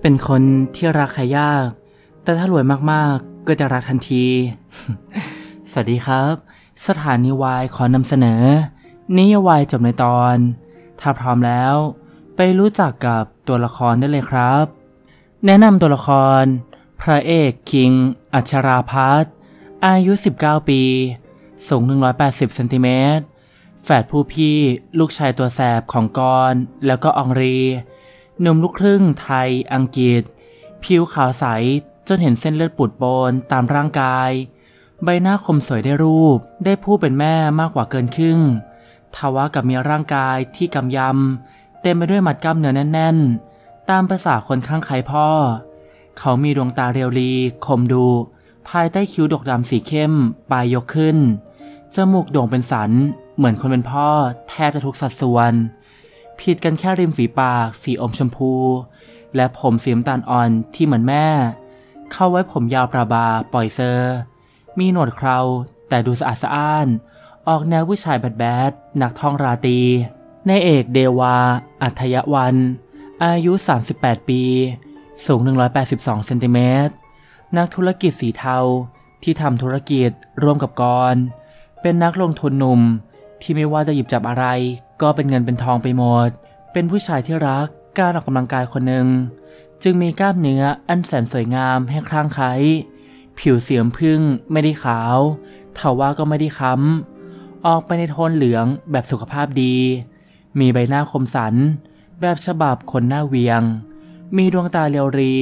เป็นคนที่รักใครยาก แต่ถ้ารวยมากๆ ก็จะรักทันที สวัสดีครับ สถานีวายขอนำเสนอ นิยวายจบในตอน ถ้าพร้อมแล้ว ไปรู้จักกับตัวละครได้เลยครับ แนะนำตัวละคร พระเอกคิง อัชราพัฒอายุ 19 ปี สูง 180เซนติเมตรแฝดผู้พี่ลูกชายตัวแสบของกรแล้วก็องรี หนุ่มลูกครึ่งไทย อังกฤษ ผิวขาวใสจนเห็นเส้นเลือดปูดโปนตามร่างกาย ใบหน้าคมสวยได้รูป ได้ผู้เป็นแม่มากกว่าเกินครึ่งทว่ากับมีร่างกายที่กำยำ เต็มไปด้วยมัดกล้ามเนื้อแน่น ๆ ตามภาษาคนข้างใครพ่อ เขามีดวงตาเรียวรีคมดู ภายใต้คิ้วดกดำสีเข้ม ปลายยกขึ้น จมูกโด่งเป็นสัน เหมือนคนเป็นพ่อ แทบจะทุกสัดส่วน ผิดกันแค่ริมฝีปากสีอมชมพู และผมสีน้ำตาลอ่อนที่เหมือนแม่ เข้าไว้ผมยาวประบาปล่อยเซอร์ มีหนวดเคราแต่ดูสะอาดสะอ้าน ออกแนวผู้ชายแบดแบดนักท่องราตีในเอกเดวา อัธยวัน อายุ 38 ปี สูง 182 เซนติเมตร นักธุรกิจสีเทาที่ทำธุรกิจร่วมกับกร เป็นนักลงทุนหนุ่มที่ไม่ว่าจะหยิบจับอะไร ก็เป็นเงินเป็นทองไปหมด เป็นผู้ชายที่รักการออกกำลังกายคนหนึ่ง จึงมีกล้ามเนื้ออันแสนสวยงามให้คลั่งไคล้ผิวเสียมพึ่งไม่ได้ขาวเทว่าก็ไม่ได้ค้ำออกไปในโทนเหลืองแบบสุขภาพดี มีใบหน้าคมสัน แบบฉบับคนหน้าเวียง มีดวงตาเรียวรี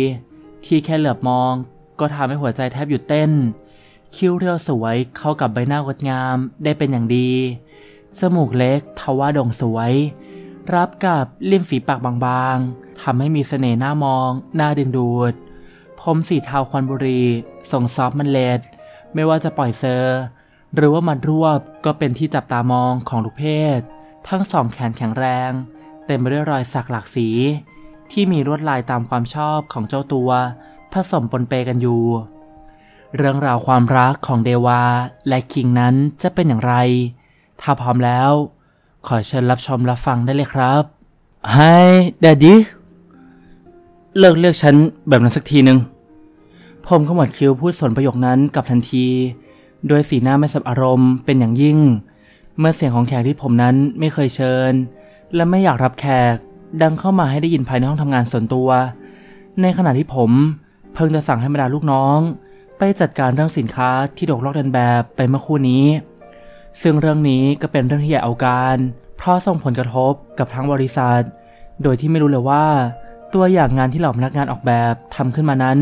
ที่แค่เหลือบมองก็ทำให้หัวใจแทบหยุดเต้น คิ้วเรียวสวยเข้ากับใบหน้างดงามได้เป็นอย่างดี จมูกเล็กทว่าดงสวย รับกับริมฝีปากบางๆทำให้มีเสน่ห์หน้ามองหน้าดึงดูด ผมสีเทาควันบุรีส่งซอฟมันเลดไม่ว่าจะปล่อยเซอร์ หรือว่ามันรวบก็เป็นที่จับตามองของทุกเพศ ทั้งสองแขนแข็งแรง เต็มไปด้วยรอยสักหลากสี ที่มีลวดลายตามความชอบของเจ้าตัว ผสมปนเปกันอยู่เรื่องราวความรักของเดวาและคิงนั้นจะเป็นอย่างไร ถ้าพร้อมแล้ว ขอเชิญรับชมรับฟังได้เลยครับไฮเดดดี้เลิกเรียกฉันแบบนั้นสักทีหนึ่งผมขมวดคิ้วพูดสนประโยคนั้นกับทันทีโดยสีหน้าไม่สับอารมณ์เป็นอย่างยิ่ง เมื่อเสียงของแขกที่ผมนั้นไม่เคยเชิญ และไม่อยากรับแขก ดังเข้ามาให้ได้ยินภายในห้องทำงานส่วนตัว ในขณะที่ผมเพิ่งจะสั่งให้บรรดาลูกน้อง ไปจัดการเรื่องสินค้าที่ดกลอกเดินแบบไปเมื่อคู่นี้ ซึ่งเรื่องนี้ก็เป็นเรื่องที่ใหญ่เอาการ เพราะส่งผลกระทบกับทั้งบริษัท โดยที่ไม่รู้เลยว่า ตัวอย่างงานที่เหล่าพนักงานออกแบบทำขึ้นมานั้น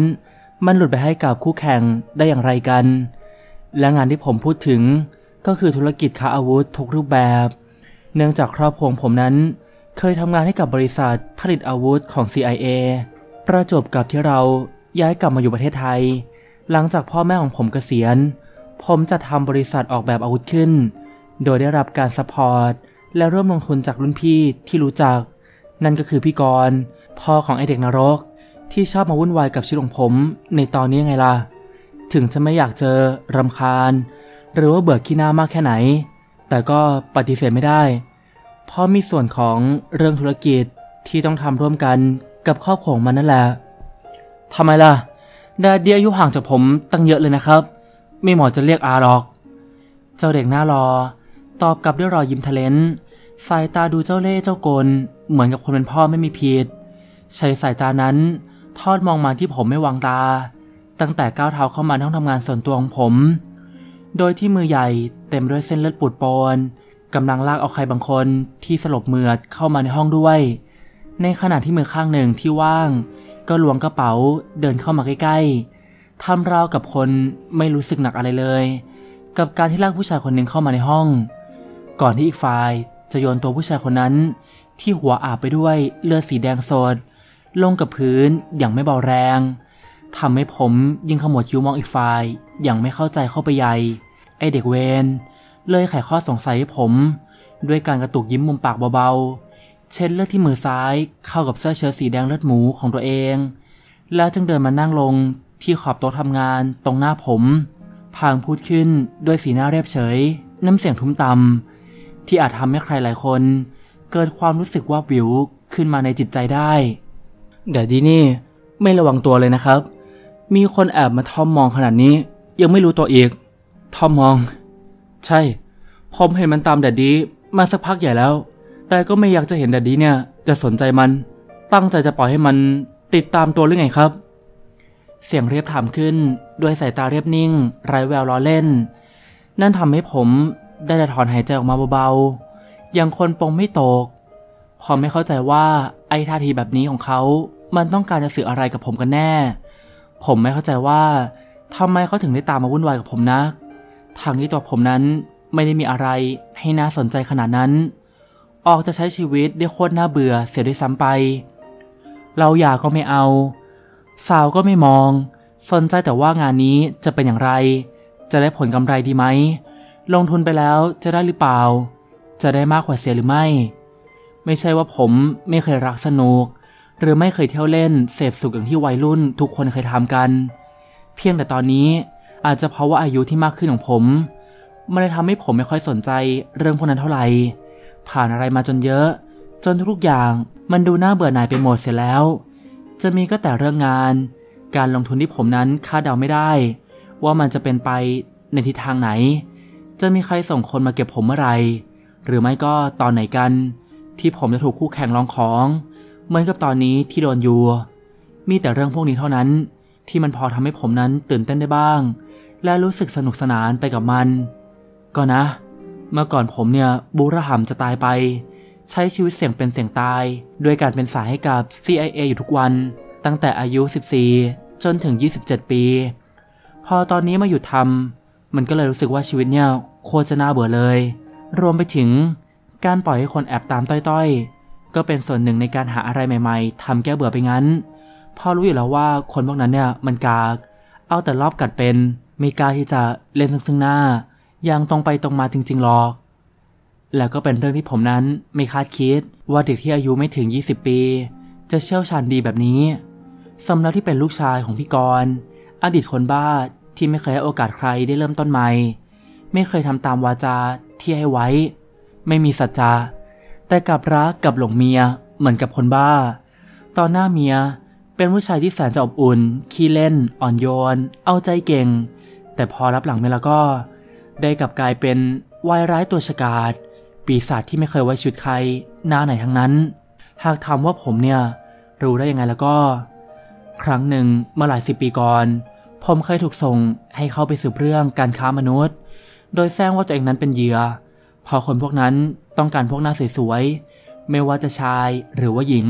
มันหลุดไปให้กับคู่แข่งได้อย่างไรกัน และงานที่ผมพูดถึงก็คือธุรกิจค้าอาวุธทุกรูปแบบ เนื่องจากครอบครัวผมนั้น เคยทำงานให้กับบริษัทผลิตอาวุธของ CIA ประจวบกับที่เราย้ายกลับมาอยู่ประเทศไทย หลังจากพ่อแม่ของผมเกษียณ ผมจะทำบริษัทออกแบบอาวุธขึ้น โดยได้รับการ support และร่วมลงทุนจากรุ่นพี่ที่รู้จัก นั่นก็คือพี่กรณ์พ่อของไอเด็กนรก ที่ชอบมาวุ่นวายกับชีวิตของผมในตอนนี้ไงล่ะ ถึงจะไม่อยากเจอรำคาญ หรือว่าเบื่อขี้หน้ามากแค่ไหน แต่ก็ปฏิเสธไม่ได้ เพราะมีส่วนของเรื่องธุรกิจที่ต้องทำร่วมกันกับครอบครัวมันนั่นแหละทำไมล่ะดาเดียอายุห่างจากผมตั้งเยอะเลยนะครับ ไม่เหมอจะเรียกอาหรอก เจ้าเด็กหน้ารอ ตอบกลับด้วยรอยยิ้มทะเลนสายตาดูเจ้าเล่ห์เจ้ากล เหมือนกับคนเป็นพ่อไม่มีผิดใช้สายตานั้น ทอดมองมาที่ผมไม่วางตา ตั้งแต่ก้าวเท้าเข้ามาในห้องทำงานส่วนตัวของผม โดยที่มือใหญ่เต็มด้วยเส้นเลือดปูดปนกำลังลากเอาใครบางคนที่สลบเมือดเข้ามาในห้องด้วย ในขณะที่มือข้างหนึ่งที่ว่าง ก็ล้วงกระเป๋าเดินเข้ามาใกล้ๆ ทำราวกับคนไม่รู้สึกหนักอะไรเลย กับการที่ลากผู้ชายคนหนึ่งเข้ามาในห้อง ก่อนที่อีกฝ่ายจะโยนตัวผู้ชายคนนั้น ที่หัวอาบไปด้วยเลือดสีแดงสด ลงกับพื้นอย่างไม่เบาแรงทำให้ผมยิ่งขมวดคิ้วมองอีกฝ่ายอย่างไม่เข้าใจเข้าไปใหญ่ ไอเด็กเวนเลยไขข้อสงสัยให้ผม ด้วยการกระตุกยิ้มมุมปากเบาๆ เช็ดเลือดที่มือซ้ายเข้ากับเสื้อเชิ้ตสีแดงเลือดหมูของตัวเอง แล้วจึงเดินมานั่งลง ที่ขอบโต๊ะทำงานตรงหน้าผมพางพูดขึ้นด้วยสีหน้าเรียบเฉย น้ำเสียงทุ้มต่ำที่อาจทำให้ใครหลายคน เกิดความรู้สึกว่าวิวขึ้นมาในจิตใจได้ เดี๋ยวดีนี่ไม่ระวังตัวเลยนะครับ มีคนแอบมาทอมมองขนาดนี้ ยังไม่รู้ตัวอีกทอมมอง ใช่ ผมเห็นมันตามแดดดีมาสักพักใหญ่แล้ว แต่ก็ไม่อยากจะเห็นแดดดีเนี่ย จะสนใจมัน ตั้งใจจะปล่อยให้มันติดตามตัวหรือไงครับ เสียงเรียบถามขึ้น ด้วยสายตาเรียบนิ่ง ไร้แววล้อเล่น นั่นทำให้ผมได้แต่ถอนหายใจออกมาเบาๆย่างคนปงไม่ตก พอไม่เข้าใจว่าไอ้ท่าทีแบบนี้ของเขา มันต้องการจะสื่ออะไรกับผมกันแน่ ผมไม่เข้าใจว่าทำไมเขาถึงได้ตามมาวุ่นวายกับผมนัก ทางที่ตัวผมนั้นไม่ได้มีอะไรให้น่าสนใจขนาดนั้น ออกจะใช้ชีวิตได้โคตรน่าเบื่อเสียด้วยซ้ำไป เราอยากก็ไม่เอา สาวก็ไม่มอง สนใจแต่ว่างานนี้จะเป็นอย่างไร จะได้ผลกำไรดีไหม ลงทุนไปแล้วจะได้หรือเปล่า จะได้มากกว่าเสียหรือไม่ ไม่ใช่ว่าผมไม่เคยรักสนุก หรือไม่เคยเที่ยวเล่นเสพสุขอย่างที่วัยรุ่นทุกคนเคยทำกัน เพียงแต่ตอนนี้อาจจะเพราะว่าอายุที่มากขึ้นของผมมันเลยทำให้ผมไม่ค่อยสนใจเรื่องพวกนั้นเท่าไหร่ ผ่านอะไรมาจนเยอะ จนทุกอย่างมันดูน่าเบื่อหน่ายไปหมดเสียแล้ว จะมีก็แต่เรื่องงาน การลงทุนที่ผมนั้นคาดเดาไม่ได้ ว่ามันจะเป็นไปในทิศทางไหน จะมีใครส่งคนมาเก็บผมเมื่อไหร่หรือไม่ก็ตอนไหนกัน ที่ผมจะถูกคู่แข่งลองของเหมือนกับตอนนี้ที่โดนอยู่ มีแต่เรื่องพวกนี้เท่านั้น ที่มันพอทำให้ผมนั้นตื่นเต้นได้บ้าง และรู้สึกสนุกสนานไปกับมัน ก็นะ เมื่อก่อนผมเนี่ยบูระหำจะตายไป ใช้ชีวิตเสี่ยงเป็นเสี่ยงตาย ด้วยการเป็นสายให้กับ CIA อยู่ทุกวัน ตั้งแต่อายุ 14 จนถึง 27 ปี พอตอนนี้มาหยุดทำมันก็เลยรู้สึกว่าชีวิตเนี่ยโคตรจะน่าเบื่อเลย รวมไปถึงการปล่อยให้คนแอบตามต้อยๆ ก็เป็นส่วนหนึ่งในการหาอะไรใหม่ๆทำแก้เบื่อไปงั้น พอรู้อยู่แล้วว่าคนพวกนั้นเนี่ยมันกาก เอาแต่รอบกัดเป็นไม่กล้าที่จะเล่นซึ่งหน้าอย่างตรงไปตรงมาจริงๆหรอก แล้วก็เป็นเรื่องที่ผมนั้นไม่คาดคิดว่าเด็กที่อายุไม่ถึง 20 ปี จะเชี่ยวชาญดีแบบนี้สำหรับที่เป็นลูกชายของพี่กรณ์อดีตคนบ้าที่ไม่เคยให้โอกาสใครได้เริ่มต้นใหม่ ไม่เคยทำตามวาจาที่ให้ไว้ ไม่มีสัจจะแต่กลับรักกับหลงเมียเหมือนกับคนบ้า ตอนหน้าเมียเป็นผู้ชายที่แสนจะอบอุ่น ขี้เล่น อ่อนโยน เอาใจเก่ง แต่พอรับหลังเมียแล้วก็ ได้กลับกลายเป็นวายร้ายตัวฉกาจ ปีศาจที่ไม่เคยไว้ชุดใครหน้าไหนทั้งนั้น หากถามว่าผมเนี่ย รู้ได้ยังไงแล้วก็ ครั้งหนึ่งเมื่อหลายสิบปีก่อน ผมเคยถูกส่งให้เข้าไปสืบเรื่องการค้ามนุษย์ โดยแซงว่าตัวเองนั้นเป็นเหยื่อพอคนพวกนั้นต้องการพวกหน้าสวยๆไม่ว่าจะชายหรือว่าหญิง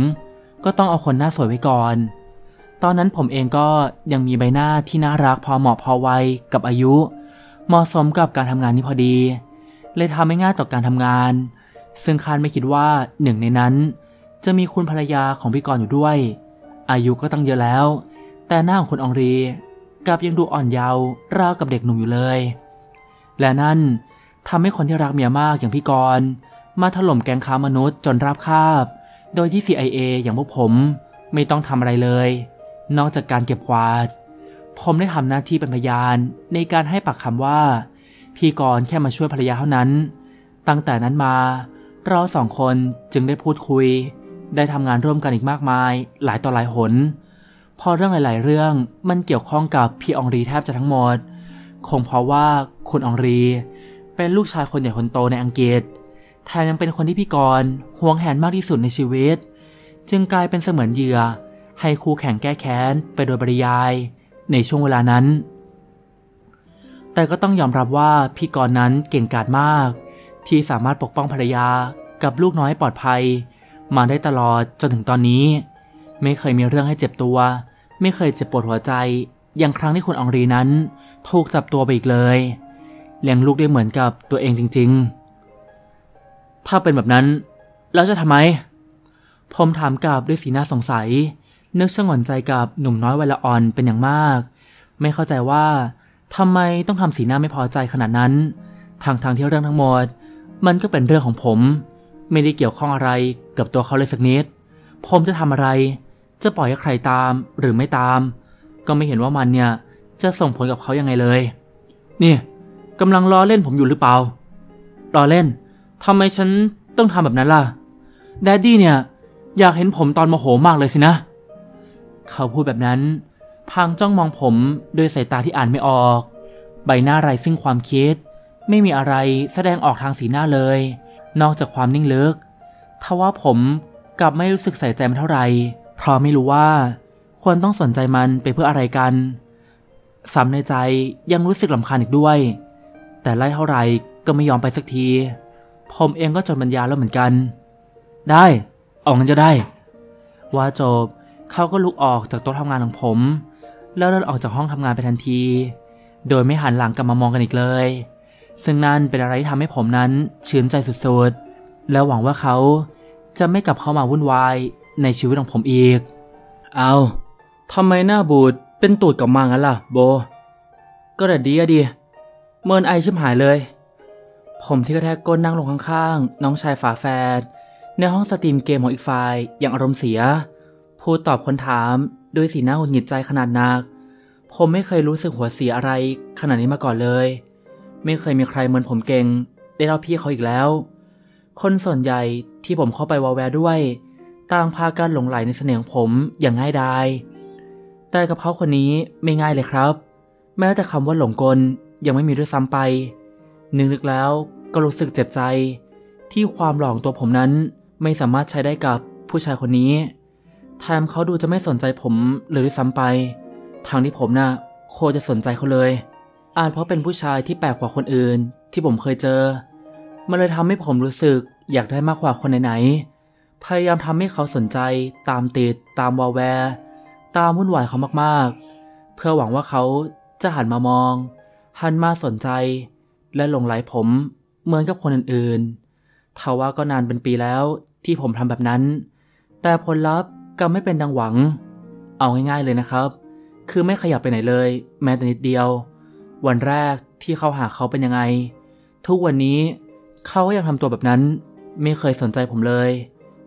ก็ต้องเอาคนหน้าสวยไว้ก่อน ตอนนั้นผมเองก็ยังมีใบหน้าที่น่ารักพอเหมาะพอวัยกับอายุ เหมาะสมกับการทำงานนี้พอดี เลยทำให้ง่ายต่อการทำงาน ซึ่งคาดไม่คิดว่าหนึ่งในนั้น จะมีคุณภรรยาของพี่กรณ์อยู่ด้วย อายุก็ตั้งเยอะแล้ว แต่หน้าของคุณองรีกลับยังดูอ่อนเยาว์ราวกับเด็กหนุ่มอยู่เลย และนั่นทำให้คนที่รักเมียมากอย่างพี่กรณ์มาถล่มแก๊งค้ามนุษย์จนราบคาบ โดยที่ CIA อย่างพวกผมไม่ต้องทำอะไรเลย นอกจากการเก็บควาด ผมได้ทำหน้าที่เป็นพยานในการให้ปากคำว่า พี่กรณ์แค่มาช่วยภรรยาเท่านั้น ตั้งแต่นั้นมา เราสองคนจึงได้พูดคุย ได้ทำงานร่วมกันอีกมากมาย หลายต่อหลายหน พอเรื่องหลาย ๆ เรื่องมันเกี่ยวข้องกับพี่องรีแทบจะทั้งหมด คงเพราะว่าคุณองรี เป็นลูกชายคนใหญ่คนโตในอังกฤษแถมยังเป็นคนที่พี่กรณ์ห่วงแหนมากที่สุดในชีวิต จึงกลายเป็นเสมือนเหยื่อ ให้คู่แข่งแก้แค้นไปโดยปริยาย ในช่วงเวลานั้น แต่ก็ต้องยอมรับว่าพี่กรณ์นั้นเก่งกาจมาก ที่สามารถปกป้องภรรยากับลูกน้อยปลอดภัย มาได้ตลอดจนถึงตอนนี้ ไม่เคยมีเรื่องให้เจ็บตัว ไม่เคยเจ็บปวดหัวใจ อย่างครั้งที่คุณอองรีนั้น ถูกจับตัวไปอีกเลยเลี้ยงลูกได้เหมือนกับตัวเองจริง ๆ ถ้าเป็นแบบนั้น แล้วจะทำไม ผมถามกลับด้วยสีหน้าสงสัยนึกชงนใจกับหนุ่มน้อยวัยละอ่อนเป็นอย่างมาก ไม่เข้าใจว่า ทำไมต้องทำสีหน้าไม่พอใจขนาดนั้น ทางทางที่เรื่องทั้งหมด มันก็เป็นเรื่องของผม ไม่ได้เกี่ยวข้องอะไรกับตัวเขาเลยสักนิด ผมจะทำอะไร จะปล่อยให้ใครตามหรือไม่ตาม ก็ไม่เห็นว่ามันเนี่ยจะส่งผลกับเขายังไงเลย นี่กำลังล้อเล่นผมอยู่หรือเปล่าล้อเล่นทำไมฉันต้องทำแบบนั้นล่ะ แดดดี้เนี่ย อยากเห็นผมตอนโมโหมากเลยสินะ เขาพูดแบบนั้น พางจ้องมองผมด้วยสายตาที่อ่านไม่ออก ใบหน้าไรซึ่งความคิด ไม่มีอะไรแสดงออกทางสีหน้าเลย นอกจากความนิ่งลึกทว่าผมกลับไม่รู้สึกใส่ใจมันเท่าไหร่เพราะไม่รู้ว่า ควรต้องสนใจมันไปเพื่ออะไรกันซ้ำในใจยังรู้สึกลำคาญอีกด้วย แต่ไล่เท่าไหร่ก็ไม่ยอมไปสักที ผมเองก็จนบัญญาแล้วเหมือนกัน ได้ออกงั้นจะได้ ว่าจบเขาก็ลุกออกจากโต๊ะทำงานของผม แล้วเดินออกจากห้องทำงานไปทันที โดยไม่หันหลังกลับมามองกันอีกเลย ซึ่งนั่นเป็นอะไรที่ทำให้ผมนั้นชื่นใจสุดๆ แล้วหวังว่าเขาจะไม่กลับเข้ามาวุ่นวายในชีวิตของผมอีก เอาทำไมหน้าบูดเป็นตูดกับมังั้นล่ะ โบ ก็แต่ดีอะดี เมินไอชิบหายเลย ผมที่กระแทกก้นนั่งลงข้างๆ น้องชายฝาแฝดในห้องสตรีมเกมของอีกฝ่ายอย่างอารมณ์เสียพูดตอบคนถาม ด้วยสีหน้าหงุดหงิดใจขนาดนัก ผมไม่เคยรู้สึกหัวเสียอะไร ขนาดนี้มาก่อนเลย ไม่เคยมีใครเหมือนผมเก่ง ได้เท่าพี่เขาอีกแล้ว คนส่วนใหญ่ที่ผมเข้าไปวอลแวร์ด้วย ต่างพากันหลงไหลในเสน่ห์ของผมอย่างง่ายดายแต่กับเขาคนนี้ไม่ง่ายเลยครับ แม้แต่คำว่าหลงกลยังไม่มีด้วยซ้ำไป นึกนึกแล้วก็รู้สึกเจ็บใจ ที่ความหลองตัวผมนั้นไม่สามารถใช้ได้กับผู้ชายคนนี้ แถมเขาดูจะไม่สนใจผมเลยด้วยซ้ำไป ทางที่ผมนะ่ะโคจะสนใจเขาเลย อาจเพราะเป็นผู้ชายที่แปลกกว่าคนอื่น ที่ผมเคยเจอ มันเลยทำให้ผมรู้สึกอยากได้มากกว่าคนไหนๆ พยายามทำให้เขาสนใจ ตามติด ตามวอแวร์ ตามวุ่นวายเขามากๆ เพื่อหวังว่าเขาจะหันมามอง หันมาสนใจ และหลงไหลผมเหมือนกับคนอื่นๆทว่าก็นานเป็นปีแล้วที่ผมทำแบบนั้น แต่ผลลัพธ์ ก็ไม่เป็นดังหวัง เอาง่ายๆเลยนะครับ คือไม่ขยับไปไหนเลย แม้แต่นิดเดียว วันแรกที่เขาหาเขาเป็นยังไง ทุกวันนี้เขาก็ยังทำตัวแบบนั้น ไม่เคยสนใจผมเลย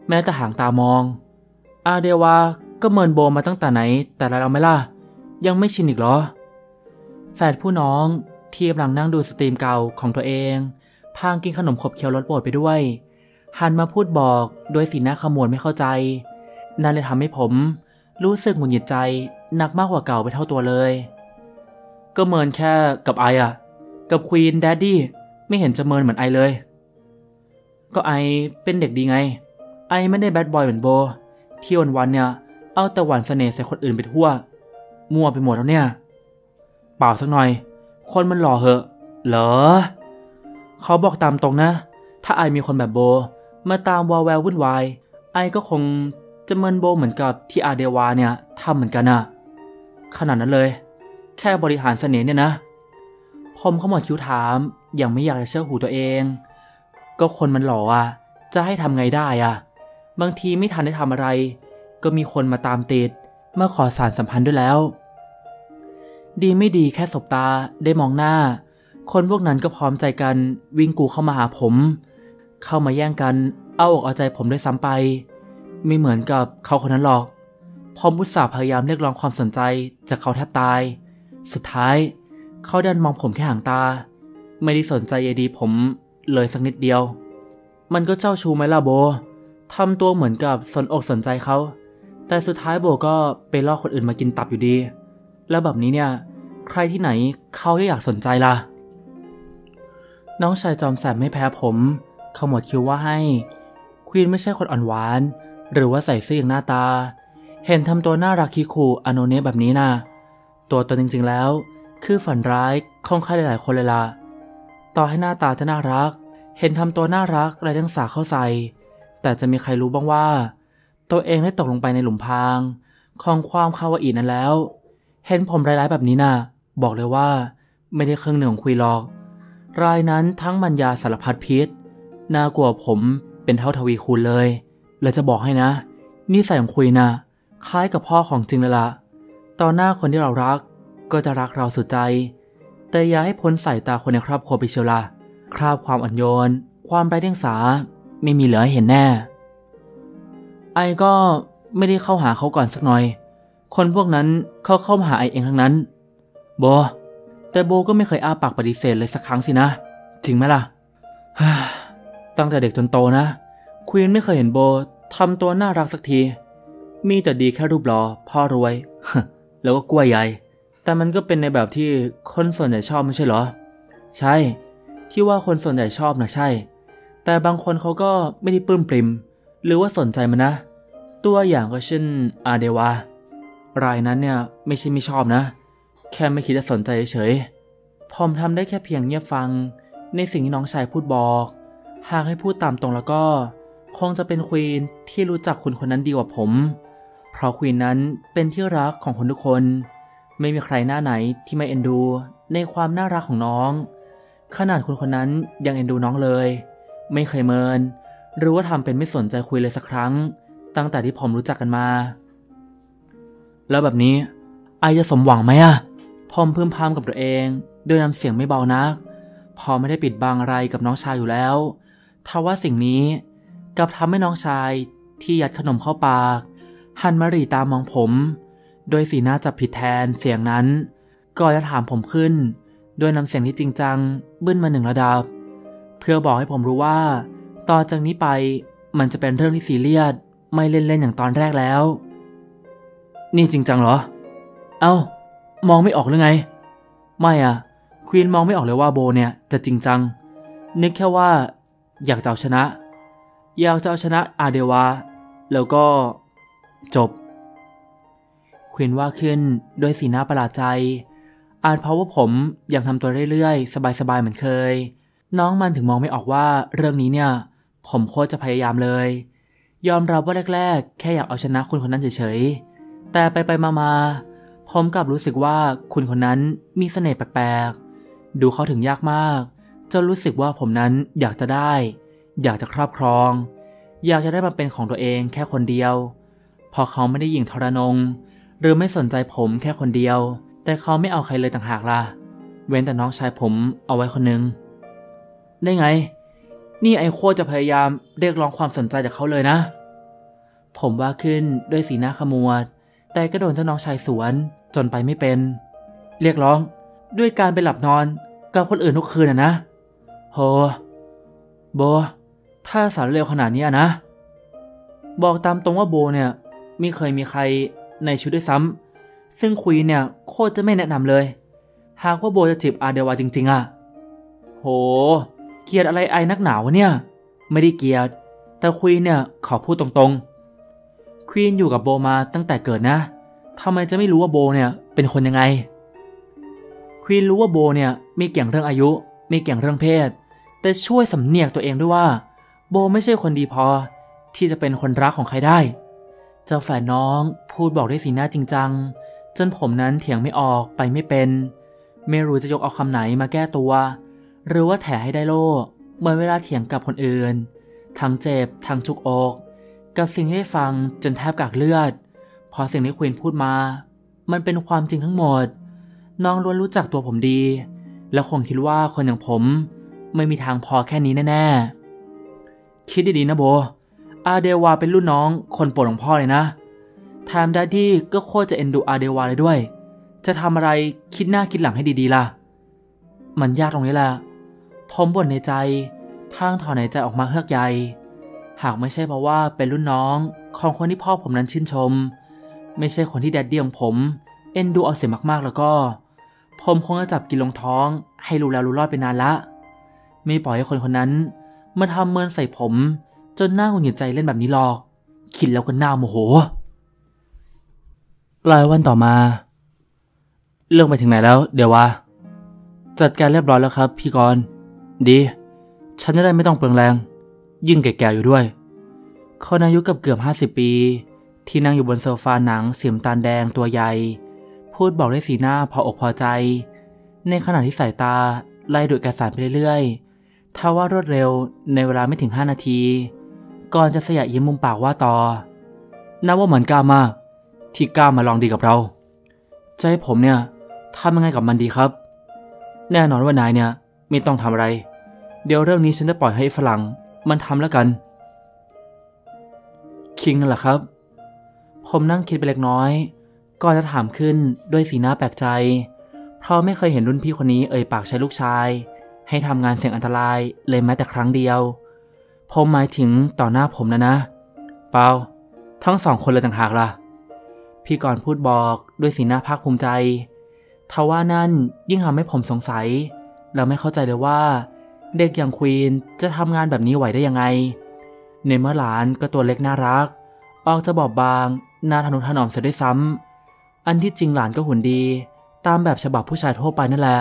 แม้แต่หางตามอง อาเดวาก็เมินโบมาตั้งแต่ไหน แต่เราไม่ล่ะ ยังไม่ชินอีกเหรอแฝดผู้น้องที่กำลังนั่งดู stream เก่าของตัวเอง พลางกินขนมขบเคี้ยวรสโปรดไปด้วย หันมาพูดบอกโดยสีหน้าขมวดไม่เข้าใจ นั่นเลยทำให้ผม รู้สึกหงุดหงิดใจหนักมากกว่าเก่าไปเท่าตัวเลย ก็เมินแค่กับไออะกับควีนแดดดี้ไม่เห็นจะเมินเหมือนไอเลย ก็ไอเป็นเด็กดีไง ไอไม่ได้แบดบอยเหมือนโบที่วันวันเนี่ย เอาแต่หวานเสน่ห์ใส่คนอื่นไปทั่ว มั่วไปหมดแล้วเนี่ย เปล่าสักหน่อย คนมันหล่อเหอะ เหรอ เขาบอกตามตรงนะ ถ้าไอมีคนแบบโบ มาตามวอลแวววุ่นวาย ไอก็คง จะเมินโบเหมือนกับที่อาเดวาเนี่ยทำเหมือนกันอะขนาดนั้นเลย แค่บริหารเสน่ห์เนี่ยนะผมเขาหมดคิ้วถามยังไม่อยากจะเชื่อหูตัวเอง ก็คนมันหล่ออะจะให้ทำไงได้อะบางทีไม่ทันได้ทำอะไร ก็มีคนมาตามติดมาขอสารสัมพันธ์ด้วยแล้ว ดีไม่ดีแค่สบตาได้มองหน้า คนพวกนั้นก็พร้อมใจกันวิ่งกูเข้ามาหาผม เข้ามาแย่งกันเอาอกเอาใจผมด้วยซ้ำไป ไม่เหมือนกับเขาคนนั้นหรอก พอมุสาพยายามเรียกร้องความสนใจจากเขาแทบตาย สุดท้าย เขาดันมองผมแค่ห่างตา ไม่ได้สนใจใยดีผมเลยสักนิดเดียว มันก็เจ้าชูไหมล่ะโบทำตัวเหมือนกับสนอกสนใจเขา แต่สุดท้ายโบก็ไปล่อคนอื่นมากินตับอยู่ดี แล้วแบบนี้เนี่ย ใครที่ไหนเขาจะอยากสนใจล่ะ น้องชายจอมแสบไม่แพ้ผมเขาหมดคิวว่าให้ ควีนไม่ใช่คนอ่อนหวาน หรือว่าใส่เสื้ออย่างหน้าตา เห็นทำตัวน่ารักคิคูอโนเนะแบบนี้นะตัวตนจริงๆแล้ว คือฝันร้ายของใครหลายๆคนเลยล่ะต่อให้หน้าตาจะน่ารัก เห็นทำตัวน่ารักไรเรื่องสาเข้าใส่ แต่จะมีใครรู้บ้างว่า ตัวเองได้ตกลงไปในหลุมพราง ของความคาวาอีนั้นแล้ว เห็นผมร้ายๆแบบนี้นะ่ะ บอกเลยว่า ไม่ได้เครึ่องหนึ่งของคุยหรอก รายนั้นทั้งมัญญาสารพัดพิษน่ากลัวผมเป็นเท่าทวีคูณเลย และจะบอกให้นะนิสัยของคุยนะคล้ายกับพ่อของจริงเลยละตอนหน้าคนที่เรารัก ก็จะรักเราสุดใจ แต่อย่าให้พ้นสายตาคนในครอบครัวไปเชียวละคราบความอ่อนโยน ความไร้เดียงสาไม่มีเหลือให้เห็นแน่ ไอก็ไม่ได้เข้าหาเขาก่อนสักหน่อย คนพวกนั้นเขาเข้ามาหาไอเองทั้งนั้น โบ แต่โบก็ไม่เคยอ้าปากปฏิเสธเลยสักครั้งสินะ จริงไหมล่ะตั้งแต่เด็กจนโตนะ ควีนไม่เคยเห็นโบทำตัวน่ารักสักที มีแต่ดีแค่รูปหลอ่อพ่อรวย แล้วก็กล้วยใหญ่ แต่มันก็เป็นในแบบที่คนส่วนใหญ่ชอบไม่ใช่เหรอ ใช่ ที่ว่าคนส่วนใหญ่ชอบนะใช่ แต่บางคนเขาก็ไม่ได้ปลื้มปริม หรือว่าสนใจมันนะ ตัวอย่างก็เช่นอาเดวารายนั้นเนี่ยไม่ใช่ไม่ชอบนะ แค่ไม่คิดจะสนใจเฉยผมทำได้แค่เพียงเงียบฟัง ในสิ่งที่น้องชายพูดบอก หากให้พูดตามตรงแล้วก็ คงจะเป็นควีนที่รู้จักคุณคนนั้นดีกว่าผม เพราะควีนนั้นเป็นที่รักของคนทุกคน ไม่มีใครหน้าไหนที่ไม่เอ็นดูในความน่ารักของน้อง ขนาดคุณคนนั้นยังเอ็นดูน้องเลย ไม่เคยเมิน หรือว่าทำเป็นไม่สนใจคุยเลยสักครั้ง ตั้งแต่ที่ผมรู้จักกันมา แล้วแบบนี้ไอจะสมหวังไหมอะพอมพึมพำกับตัวเองด้วยน้ำเสียงไม่เบานัก พอไม่ได้ปิดบังอะไรกับน้องชายอยู่แล้วทว่าสิ่งนี้ กับทำให้น้องชายที่ยัดขนมเข้าปาก หันมารีตามองผม โดยสีหน้าจับผิดแทนเสียงนั้น ก็จะถามผมขึ้น ด้วยน้ำเสียงที่จริงจังบึ้นมาหนึ่งระดับ เพื่อบอกให้ผมรู้ว่า ต่อจากนี้ไปมันจะเป็นเรื่องที่ซีเรียสไม่เล่นๆอย่างตอนแรกแล้ว นี่จริงจังเหรอ เอา้ามองไม่ออกหรือไง ไม่อะควีนมองไม่ออกเลยว่าโบเนี่ยจะจริงจังนึกแค่ว่าอยากจะเอาชนะ อยากจะเอาชนะอาเดวาแล้วก็จบควีนว่าขึ้นด้วยสีหน้าประหลาดใจ อาจเพราะว่าผมยังทำตัวเรื่อยๆ สบายๆ เหมือนเคย น้องมันถึงมองไม่ออกว่าเรื่องนี้เนี่ย ผมโคตรจะพยายามเลย ยอมรับว่าแรกๆ แค่อยากเอาชนะคุณคนนั้นเฉยๆ แต่ไปๆ มาๆ ผมกลับรู้สึกว่าคุณคนนั้นมีเสน่ห์แปลกๆ ดูเขาถึงยากมากจนรู้สึกว่าผมนั้นอยากจะได้ อยากจะครอบครอง อยากจะได้มาเป็นของตัวเองแค่คนเดียว พอเขาไม่ได้ยิงทรนง หรือไม่สนใจผมแค่คนเดียว แต่เขาไม่เอาใครเลยต่างหากล่ะ เว้นแต่น้องชายผมเอาไว้คนนึง ได้ไง นี่ไอ้โคจะพยายามเรียกร้องความสนใจจากเขาเลยนะ ผมว่าขึ้นด้วยสีหน้าขมวด แต่ก็โดนเจ้าน้องชายสวนจนไปไม่เป็น เรียกร้องด้วยการไปหลับนอนกับคนอื่นทุกคืนอะนะ โห โบ ถ้าสารเร็วขนาดนี้นะ บอกตามตรงว่าโบเนี่ยไม่เคยมีใครในชุดด้วยซ้ำซึ่งคุยเนี่ยโคตรจะไม่แนะนำเลย หากว่าโบจะจีบอาเดวาจริง ๆอะโห เกียดอะไรไอ้นักหนาวเนี่ย ไม่ได้เกียดแต่คุยเนี่ยขอพูดตรงๆ ควีนอยู่กับโบมาตั้งแต่เกิดนะทำไมจะไม่รู้ว่าโบเนี่ยเป็นคนยังไง ควีนรู้ว่าโบเนี่ยไม่เกี่ยงเรื่องอายุ ไม่เกี่ยงเรื่องเพศ แต่ช่วยสำเนียกตัวเองด้วยว่า โบไม่ใช่คนดีพอ ที่จะเป็นคนรักของใครได้ เจ้าแฝดน้องพูดบอกด้วยสีหน้าจริงจัง จนผมนั้นเถียงไม่ออกไปไม่เป็น ไม่รู้จะยกเอาคำไหนมาแก้ตัว หรือว่าแถให้ได้โล่เมื่อเวลาเถียงกับคนอื่น ทั้งเจ็บทั้งจุกอก กับสิ่งที่ฟังจนแทบกากเลือด พอสิ่งที่ควีนพูดมา มันเป็นความจริงทั้งหมด น้องล้วนรู้จักตัวผมดี และคงคิดว่าคนอย่างผม ไม่มีทางพอแค่นี้แน่ๆ คิดดีๆนะโบ อาเดวาเป็นรุ่นน้องคนโปรดของพ่อเลยนะแถมดัดดี้ก็โคตรจะเอ็นดูอาเดวาเลยด้วย จะทำอะไรคิดหน้าคิดหลังให้ดีๆล่ะ มันยากตรงนี้แหละ ผมบ่นในใจพังถอนในใจออกมาเฮือกใหญ่หากไม่ใช่เพราะว่าเป็นรุ่นน้องของคนที่พ่อผมนั้นชื่นชม ไม่ใช่คนที่แดดดียงผม เอ็นดูเอาเสียมากๆแล้วก็ ผมคงจะจับกินลงท้อง ให้รู้แล้วรู้รอดไปนานละ ไม่ปล่อยให้คนคนนั้น มาทำเมินใส่ผม จนหน้าหงุดหงิดใจเล่นแบบนี้หรอก คิดแล้วก็น่าโมโห หลายวันต่อมา เรื่องไปถึงไหนแล้ว เดี๋ยวว่าจัดการเรียบร้อยแล้วครับ พี่กรณ์ดี ฉันจะได้ไม่ต้องเปลืองแรง ยิ่งแก่ๆอยู่ด้วยคนอายุกับเกือบห้าสิบปี ที่นั่งอยู่บนโซฟาหนังสีน้ำตาลแดงตัวใหญ่ พูดบอกด้วยสีหน้าพออกพอใจ ในขณะที่สายตาไล่ดูเอกสารไปเรื่อยๆ ถ้าว่ารวดเร็วในเวลาไม่ถึง5นาที ก่อนจะสยะยิ้มมุมปากว่าต่อนับว่าเหมือนกล้ามาก ที่กล้ามาลองดีกับเรา จะให้ผมเนี่ยทำยังไงกับมันดีครับ แน่นอนว่านายเนี่ยไม่ต้องทำอะไร เดี๋ยวเรื่องนี้ฉันจะปล่อยให้ฝรั่งมันทำแล้วกัน คิงนั่นแหละครับ ผมนั่งคิดไปเล็กน้อยก่อนจะถามขึ้นด้วยสีหน้าแปลกใจ เพราะไม่เคยเห็นรุ่นพี่คนนี้เอ่ยปากใช้ลูกชาย ให้ทำงานเสี่ยงอันตรายเลยแม้แต่ครั้งเดียว ผมหมายถึงต่อหน้าผมนะนะ เปล่า ทั้งสองคนเลยต่างหากล่ะ พี่กรณ์พูดบอกด้วยสีหน้าภาคภูมิใจ ทว่านั่นยิ่งทำให้ผมสงสัยแล้วไม่เข้าใจเลยว่า เด็กอย่างควีนจะทำงานแบบนี้ไหวได้ยังไง ในเมื่อหลานก็ตัวเล็กน่ารัก ออกจะบอบบางน่าทนุถนอมเสียด้วยซ้ำอันที่จริงหลานก็หุ่นดี ตามแบบฉบับผู้ชายทั่วไปนั่นแหละ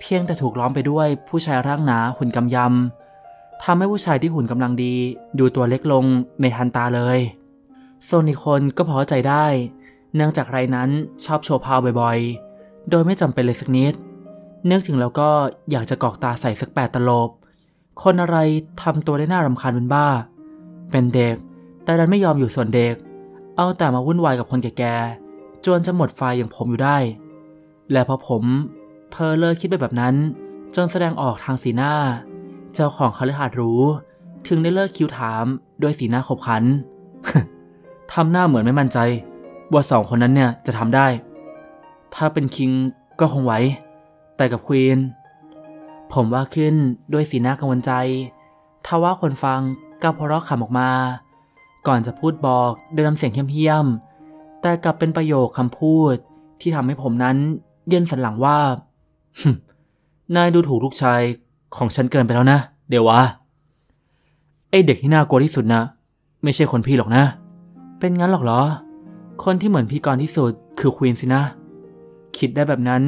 เพียงแต่ถูกล้อมไปด้วยผู้ชายร่างหนาหุ่นกำยำทำให้ผู้ชายที่หุ่นกำลังดี ดูตัวเล็กลงในทันตาเลยโซนิคนก็พอใจได้ เนื่องจากไรนั้นชอบโชว์พาวบ่อยๆ โดยไม่จำเป็นเลยสักนิด นึกถึงแล้วก็อยากจะกอกตาใส่สักแปดตลบ คนอะไรทำตัวได้น่ารำคาญเป็นบ้า เป็นเด็ก แต่ดันไม่ยอมอยู่ส่วนเด็ก เอาแต่มาวุ่นวายกับคนแก่ๆ จนจะหมดไฟอย่างผมอยู่ได้ และพอผม เพอเลอร์คิดไปแบบนั้น จนแสดงออกทางสีหน้า เจ้าของคฤหาสน์รู้ ถึงได้เลิกคิวถามด้วยสีหน้าขบขันทำหน้าเหมือนไม่มั่นใจ ว่าสองคนนั้นเนี่ยจะทำได้ ถ้าเป็นคิงก็คงไหว แต่กับควีน ผมว่าขึ้นด้วยสีหน้ากังวลใจทว่าคนฟังก็พอร้อขำออกมา ก่อนจะพูดบอกด้วยน้ำเสียงเฮี้ยมๆแต่กลับเป็นประโยคคำพูดที่ทำให้ผมนั้นเย็นสันหลังว่า นายดูถูกลูกชายของฉันเกินไปแล้วนะ เดี๋ยววะ ไอเด็กที่น่ากลัวที่สุดนะ ไม่ใช่คนพี่หรอกนะ เป็นงั้นหรอกเหรอ คนที่เหมือนพี่กรที่สุดคือควีนสินะ คิดได้แบบนั้น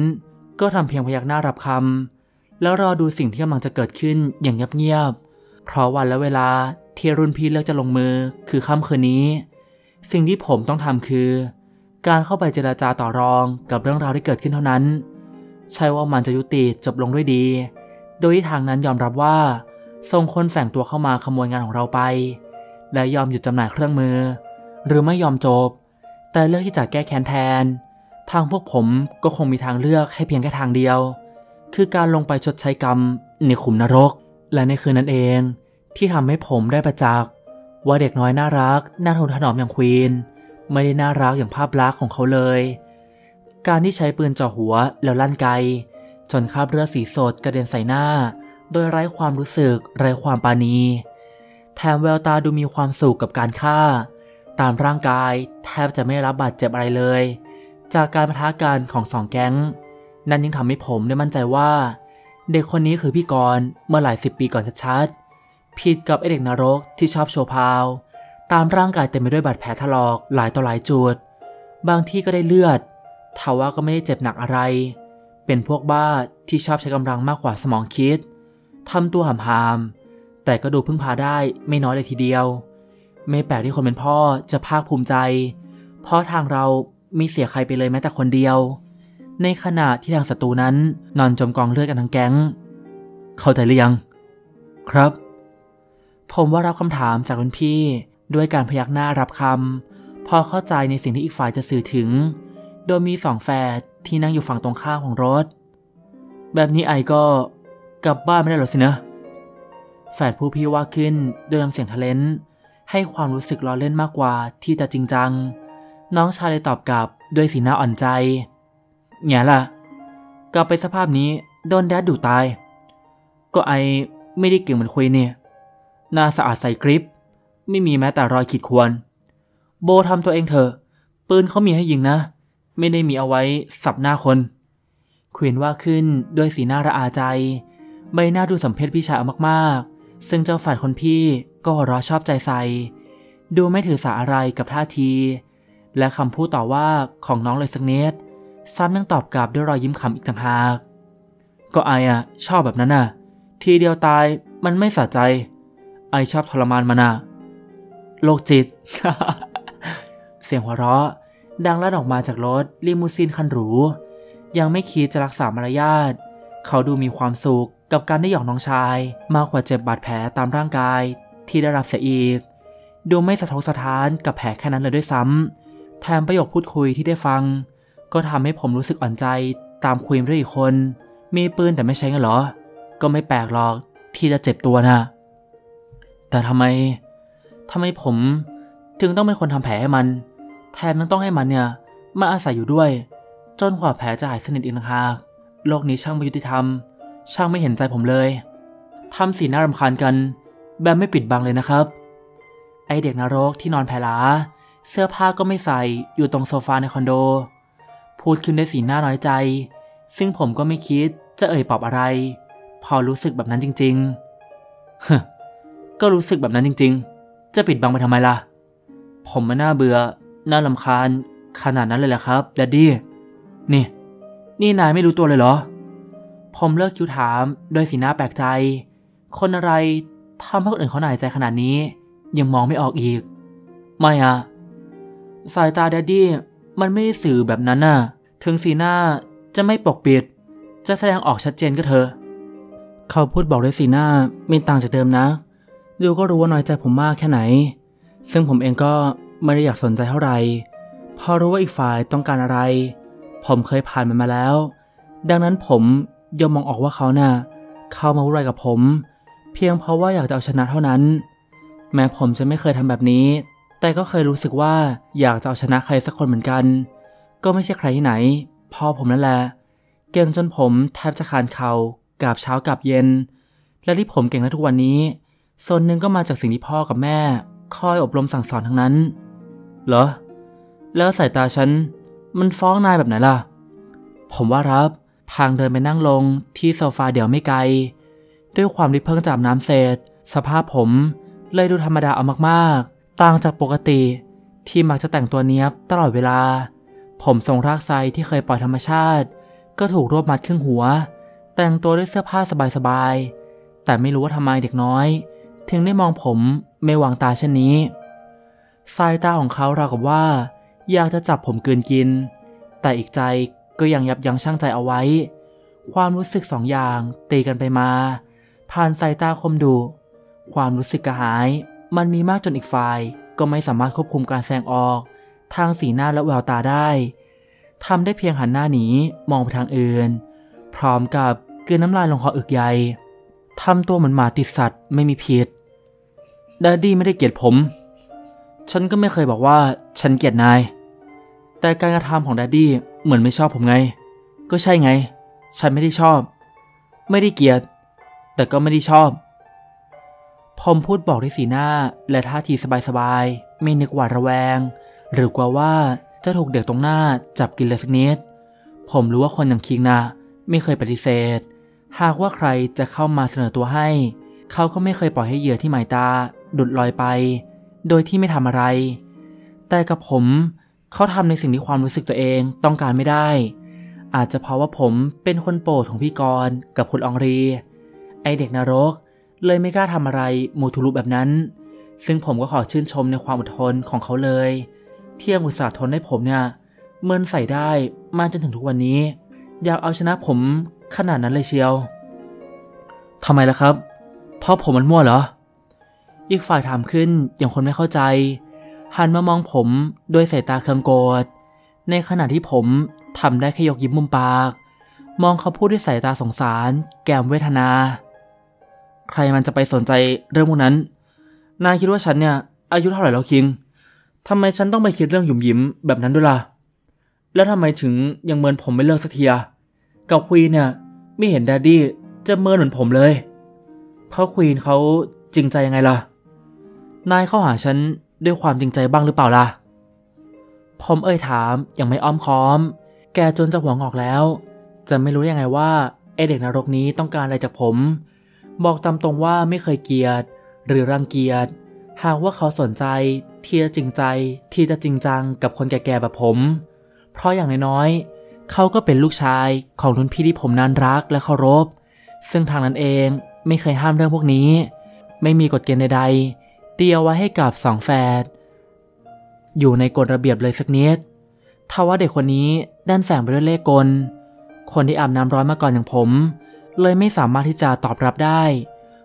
ก็ทำเพียงพยักหน้ารับคำแล้วรอดูสิ่งที่กำลังจะเกิดขึ้นอย่างเงียบๆเพราะวันและเวลาที่รุ่นพี่เลือกจะลงมือคือค่ำคืนนี้ สิ่งที่ผมต้องทำคือ การเข้าไปเจราจาต่อรองกับเรื่องราวที่เกิดขึ้นเท่านั้น ใช่ว่ามันจะยุติจบลงด้วยดี โดยทางนั้นยอมรับว่าส่งคนแฝงตัวเข้ามาขโมยงานของเราไป และยอมหยุดจำหน่ายเครื่องมือ หรือไม่ยอมจบ แต่เลือกที่จะแก้แค้นแทน ทางพวกผมก็คงมีทางเลือกให้เพียงแค่ทางเดียว คือการลงไปชดใช้กรรมในขุมนรก และในคืนนั้นเองที่ทำให้ผมได้ประจักษ์ว่าเด็กน้อยน่ารักน่าทนถนอมอย่างควีน ไม่ได้น่ารักอย่างภาพลักษณ์ของเขาเลย การที่ใช้ปืนจ่อหัวแล้วลั่นไก จนคราบเลือดสีสดกระเด็นใส่หน้า โดยไร้ความรู้สึกไร้ความปาณีแถมแววตาดูมีความสุขกับการฆ่า ตามร่างกายแทบจะไม่รับบาดเจ็บอะไรเลย จากการปะทะกันของสองแก๊ง นั่นยิ่งทำให้ผมได้มั่นใจว่า เด็กคนนี้คือพี่กรณ์เมื่อหลายสิบปีก่อนชัดๆผิดกับไอเด็กนรกที่ชอบโชว์พาวตามร่างกายเต็มไปด้วยบาดแผลถลอกหลายต่อหลายจุด บางที่ก็ได้เลือด ทว่าก็ไม่ได้เจ็บหนักอะไร เป็นพวกบ้าที่ชอบใช้กำลังมากกว่าสมองคิดทำตัวหำหาม แต่ก็ดูพึ่งพาได้ไม่น้อยเลยทีเดียว ไม่แปลกที่คนเป็นพ่อจะภาคภูมิใจ เพราะทางเราไม่เสียใครไปเลยแม้แต่คนเดียว ในขณะที่ทางศัตรูนั้นนอนจมกองเลือดกันทั้งแก๊ง เข้าใจหรือยัง ครับ ผมว่ารับคำถามจากรุ่นพี่ด้วยการพยักหน้ารับคำพอเข้าใจในสิ่งที่อีกฝ่ายจะสื่อถึง โดยมีสองแฝดที่นั่งอยู่ฝั่งตรงข้ามของรถ แบบนี้ไอก็กลับบ้านไม่ได้หรอสินะแฝดผู้พี่ว่าขึ้นโดยนำเสียงทะเลนให้ความรู้สึกล้อเล่นมากกว่าที่จะจริงจัง น้องชายเลยตอบกลับด้วยสีหน้าอ่อนใจแง่ล่ะ กลับไปสภาพนี้โดนแดดดูตาย ก็ไอไม่ได้เก่งเหมือนคุยเนี่ยหน้าสะอาดใสกริป ไม่มีแม้แต่รอยขีดข่วน โบทำตัวเองเถอะ ปืนเขามีให้ยิงนะ ไม่ได้มีเอาไว้สับหน้าคนควีนว่าขึ้นด้วยสีหน้าระอาใจ ใบหน้าดูสำเพชพี่ชายมากๆ ซึ่งเจ้าฝ่ายคนพี่ก็หัวเราะชอบใจใส่ ดูไม่ถือสาอะไรกับท่าที และคำพูดต่อว่าของน้องเลยสักเนตซ้ำยังตอบกลับด้วยรอยยิ้มขำอีกต่างหาก ก็ไออะชอบแบบนั้นน่ะ ทีเดียวตายมันไม่สะใจ ไอชอบทรมานมันน่ะโลกจิต เสียงหัวเราะ ดังลั่นออกมาจากรถลิมูซีนคันหรู ยังไม่คิดจะรักษามารยาท เขาดูมีความสุขกับการได้หยอกน้องชาย มากกว่าเจ็บบาดแผลตามร่างกายที่ได้รับเสียอีก ดูไม่สะทกสะท้านกับแผลแค่นั้นเลยด้วยซ้ำแถมประโยคพูดคุยที่ได้ฟัง ก็ทำให้ผมรู้สึกอ่อนใจตามคุยเรื่องอีกคน มีปืนแต่ไม่ใช้กันเหรอ ก็ไม่แปลกหรอกที่จะเจ็บตัวนะแต่ทำไมทำไมผม ถึงต้องเป็นคนทำแผลให้มัน แถมยังต้องให้มันเนี่ยมาอาศัยอยู่ด้วย จนกว่าแผลจะหายสนิทอีกนะคากโลกนี้ช่างไม่ยุติธรรม ช่างไม่เห็นใจผมเลยทำสีหน้ารำคาญกัน แบบไม่ปิดบังเลยนะครับ ไอเด็กนรกที่นอนแผลลา เสื้อผ้าก็ไม่ใส่อยู่ตรงโซฟาในคอนโด พูดขึ้นด้วยสีหน้าน้อยใจ ซึ่งผมก็ไม่คิดจะเอ่ยปอบอะไร พอรู้สึกแบบนั้นจริงๆฮก็รู้สึกแบบนั้นจริง ๆ จะปิดบังไปทำไมล่ะ ผมมันน่าเบื่อ น่าลำคาญขนาดนั้นเลยแหละครับแดดดี้ นี่ นี่นายไม่รู้ตัวเลยเหรอ ผมเลิกคิวถามด้วยสีหน้าแปลกใจ คนอะไรทำให้คนอื่นเขาหน่ายใจขนาดนี้ ยังมองไม่ออกอีก ไม่อะสายตาแดดดี้มันไม่สื่อแบบนั้นน่ะ ถึงสีหน้าจะไม่ปกปิด จะแสดงออกชัดเจนก็เถอะเขาพูดบอกด้วยสีหน้าไม่ต่างจากเดิมนะ ดูก็รู้ว่าน้อยใจผมมากแค่ไหน ซึ่งผมเองก็ ไม่ได้อยากสนใจเท่าไหร่พอรู้ว่าอีกฝ่ายต้องการอะไร ผมเคยผ่านมันมาแล้ว ดังนั้นผมยอมมองออกว่าเขาน่ะเข้ามาวุ่นวายกับผม เพียงเพราะว่าอยากจะเอาชนะเท่านั้น แม้ผมจะไม่เคยทำแบบนี้ แต่ก็เคยรู้สึกว่าอยากจะเอาชนะใครสักคนเหมือนกัน ก็ไม่ใช่ใครที่ไหนพ่อผมนั่นแหละเก่งจนผมแทบจะคานเขา่ากราบเช้ากราบเย็น และที่ผมเก่งในทุกวันนี้ส่วนหนึ่งก็มาจากสิ่งที่พ่อกับแม่ คอยอบรมสั่งสอนทั้งนั้น เหรอ แล้วสายตาฉัน มันฟ้องนายแบบไหนล่ะ ผมว่ารับ พางเดินไปนั่งลงที่โซฟาเดี๋ยวไม่ไกล ด้วยความที่เพิ่งจับน้ำเสร็จสภาพผมเลยดูธรรมดาเอามากๆ ต่างจากปกติ ที่มักจะแต่งตัวเนี้ยบตลอดเวลา ผมทรงรากไซที่เคยปล่อยธรรมชาติ ก็ถูกรวบมัดครึ่งหัว แต่งตัวด้วยเสื้อผ้าสบายๆ แต่ไม่รู้ว่าทำไมเด็กน้อย ถึงได้มองผมไม่วางตาเช่นนี้ สายตาของเขาราวกับว่า อยากจะจับผมกืนกิน แต่อีกใจก็ยังยับยั้งชั่งใจเอาไว้ ความรู้สึกสองอย่างตีกันไปมา ผ่านสายตาคมดุความรู้สึกกระหาย มันมีมากจนอีกฝ่ายก็ไม่สามารถควบคุมการแสดงออก ทางสีหน้าและแววตาได้ทำได้เพียงหันหน้าหนีมองไปทางอื่น พร้อมกับกลืนน้ำลายลงคออึกใหญ่ทำตัวเหมือนหมาติดสัตว์ไม่มีผิดดดดี้ไม่ได้เกลียดผม ฉันก็ไม่เคยบอกว่าฉันเกลียดนาย แต่การกระทำของดัดดี้เหมือนไม่ชอบผมไง ก็ใช่ไง ฉันไม่ได้ชอบ ไม่ได้เกลียด แต่ก็ไม่ได้ชอบผมพูดบอกด้วยสีหน้าและท่าทีสบายๆ ไม่นึกหวาดระแวง หรือกว่าว่าจะถูกเด็กตรงหน้าจับกินเลยสักนิด ผมรู้ว่าคนอย่างคิงนะไม่เคยปฏิเสธ หากว่าใครจะเข้ามาเสนอตัวให้ เขาก็ไม่เคยปล่อยให้เหยื่อที่หมายตา ดุดลอยไป โดยที่ไม่ทำอะไร แต่กับผมเขาทำในสิ่งที่ความรู้สึกตัวเองต้องการไม่ได้ อาจจะเพราะว่าผมเป็นคนโปรดของพี่กรณ์กับคุณองรี ไอเด็กนรก เลยไม่กล้าทำอะไรมูทุลุแบบนั้น ซึ่งผมก็ขอชื่นชมในความอดทนของเขาเลย เที่ยงอุตสาห์ทนให้ผมเนี่ยเมินใส่ได้มาจนถึงทุกวันนี้ อยากเอาชนะผมขนาดนั้นเลยเชียวทำไมล่ะครับ เพราะผมมันมั่วเหรอ อีกฝ่ายถามขึ้นอย่างคนไม่เข้าใจ หันมามองผมด้วยสายตาเคืองโกรธ ในขณะที่ผมทำได้แค่ยกยิ้มมุมปาก มองเขาพูดด้วยสายตาสงสาร แกมเวทนา ใครมันจะไปสนใจเรื่องพวกนั้น นายคิดว่าฉันเนี่ยอายุเท่าไหร่แล้วคิงทำไมฉันต้องไปคิดเรื่องหยุมยิ้มแบบนั้นด้วยล่ะ แล้วทำไมถึงยังเมินผมไม่เลิกสักทีอะกับควีนเนี่ยไม่เห็นแดดดี้จะเมินเหมือนผมเลย เพราะควีนเขาจริงใจยังไงล่ะ นายเข้าหาฉันด้วยความจริงใจบ้างหรือเปล่าล่ะ ผมเอ่ยถามยังไม่อ้อมค้อม แกจนจะหัวงอกแล้ว จะไม่รู้ยังไงว่าไอเด็กนรกนี้ต้องการอะไรจากผม บอกตามตรงว่าไม่เคยเกลียด หรือรังเกียจ หากว่าเขาสนใจที่จะจริงใจที่จะจริงจังกับคนแก่ๆแบบผม เพราะอย่างน้อยๆเขาก็เป็นลูกชายของรุ่นพี่ที่ผมนั้นรักและเคารพ ซึ่งทางนั้นเองไม่เคยห้ามเรื่องพวกนี้ ไม่มีกฎเกณฑ์ใดๆ เตียไว้ให้กับสองแฝดอยู่ในกฎระเบียบเลยสักนิดทว่าเด็กคนนี้ด้านแฝงไปด้วยเล่กล คนที่อาบน้ำร้อนมาก่อนอย่างผม เลยไม่สามารถที่จะตอบรับได้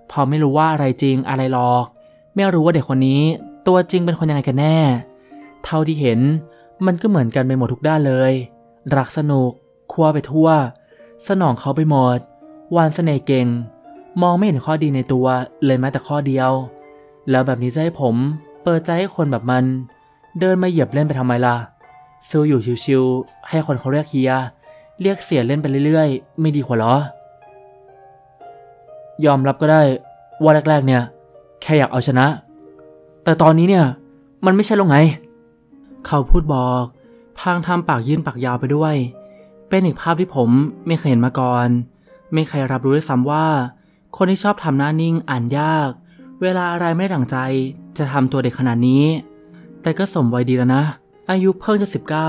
เพราะไม่รู้ว่าอะไรจริงอะไรหลอก ไม่รู้ว่าเด็กคนนี้ตัวจริงเป็นคนยังไงกันแน่ เท่าที่เห็นมันก็เหมือนกันไปหมดทุกด้านเลย รักสนุกคั่วไปทั่ว สนองเขาไปหมด วานเสน่ห์เก่ง มองไม่เห็นข้อดีในตัวเลยแม้แต่ข้อเดียว แล้วแบบนี้จะให้ผมเปิดใจให้คนแบบมัน เดินมาเหยียบเล่นไปทำไมล่ะซูอยู่ชิวๆให้คนเขาเรียกเฮีย เรียกเสียเล่นไปเรื่อยๆ ไม่ดีกว่าหรอ ยอมรับก็ได้ว่าแรกๆเนี่ย แค่อยากเอาชนะ แต่ตอนนี้เนี่ย มันไม่ใช่ลงไง เขาพูดบอกพางทำปากยื่นปากยาวไปด้วย เป็นอีกภาพที่ผมไม่เคยเห็นมาก่อน ไม่เคยรับรู้ด้วยซ้ำว่า คนที่ชอบทำหน้านิ่งอ่านยาก เวลาอะไรไม่ไดั่งใจจะทำตัวเด็กขนาดนี้ แต่ก็สมวัยดีแล้วนะ อายุเพิ่งจะสิบเก้า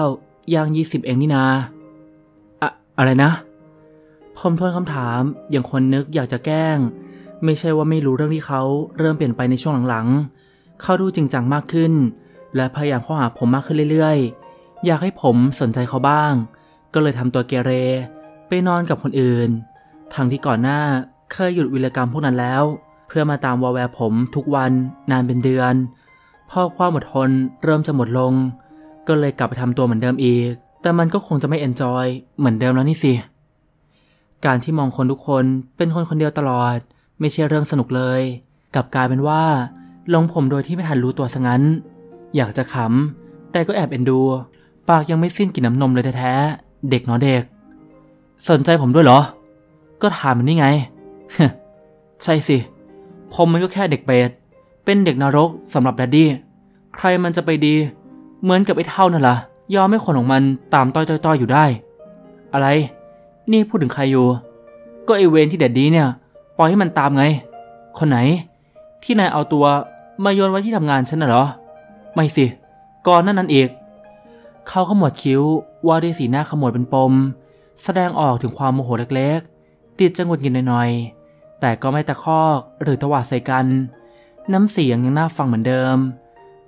ย่างยี่สิบเองนี่นาอะอะไรนะ ผมทวนคำถามอย่างคนนึกอยากจะแกล้ง ไม่ใช่ว่าไม่รู้เรื่องที่เขาเริ่มเปลี่ยนไปในช่วงหลังๆ เขาดูจริงจังมากขึ้น และพยายามเข้าหาผมมากขึ้นเรื่อยๆ อยากให้ผมสนใจเขาบ้าง ก็เลยทำตัวเกเร ไปนอนกับคนอื่นทั้งที่ก่อนหน้าเคยหยุดวิรกรรมพวกนั้นแล้ว เพื่อมาตามวอแวร์ผมทุกวันนานเป็นเดือน พ่อความอดทนเริ่มจะหมดลง ก็เลยกลับไปทำตัวเหมือนเดิมอีก แต่มันก็คงจะไม่เอนจอยเหมือนเดิมแล้วนี่สิ การที่มองคนทุกคนเป็นคนคนเดียวตลอด ไม่ใช่เรื่องสนุกเลย กลับกลายเป็นว่าลงผมโดยที่ไม่ทันรู้ตัวซะงั้น อยากจะขำแต่ก็แอบเอ็นดู ปากยังไม่สิ้นกลิ่นน้ำนมเลยแท้ๆเด็กเนาะเด็ก สนใจผมด้วยเหรอ ก็ถามมันนี่ไงใช่สิ ผมมันก็แค่เด็กเปรตเป็นเด็กนรกสำหรับแดดดี้ ใครมันจะไปดี เหมือนกับไอ้เท่านั่นล่ะ ยอมให้คนของมันตามต้อยๆอยู่ได้ อะไร นี่พูดถึงใครอยู่ ก็ไอเวนที่แดดดี้เนี่ย ปล่อยให้มันตามไง คนไหน ที่นายเอาตัวมาโยนไว้ที่ทำงานฉันน่ะเหรอ ไม่สิ ก่อนนั่นนั่นเอกเขาขมวดคิ้วว่าด้วยสีหน้าขมวดเป็นปม แสดงออกถึงความโมโหเล็กๆ ติดจะงุดหงิดหน่อยๆ แต่ก็ไม่ตะคอกหรือตวาดใส่กัน น้ำเสียงยังน่าฟังเหมือนเดิม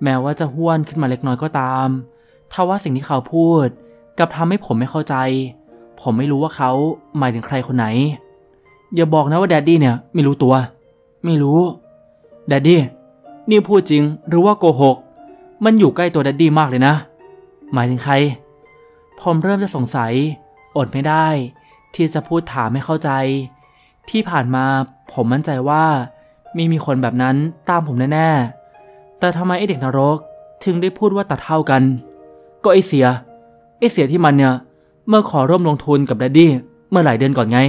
แม้ว่าจะห้วนขึ้นมาเล็กน้อยก็ตามทว่าสิ่งที่เขาพูดกับทำให้ผมไม่เข้าใจ ผมไม่รู้ว่าเขาหมายถึงใครคนไหน อย่าบอกนะว่าแดดดี้เนี่ยไม่รู้ตัว ไม่รู้ daddy นี่พูดจริงหรือว่าโกหก มันอยู่ใกล้ตัว daddy มากเลยนะ หมายถึงใคร ผมเริ่มจะสงสัย อดไม่ได้ ที่จะพูดถามไม่เข้าใจ ที่ผ่านมาผมมั่นใจว่าไม่มีคนแบบนั้นตามผมแน่ๆ แต่ทำไมไอเด็กนรกถึงได้พูดว่าตัดเท่ากัน ก็ไอ้เสี่ย ไอ้เสี่ยที่มันเนี่ย เมื่อขอร่วมลงทุนกับ daddyเมื่อหลายเดือนก่อนไง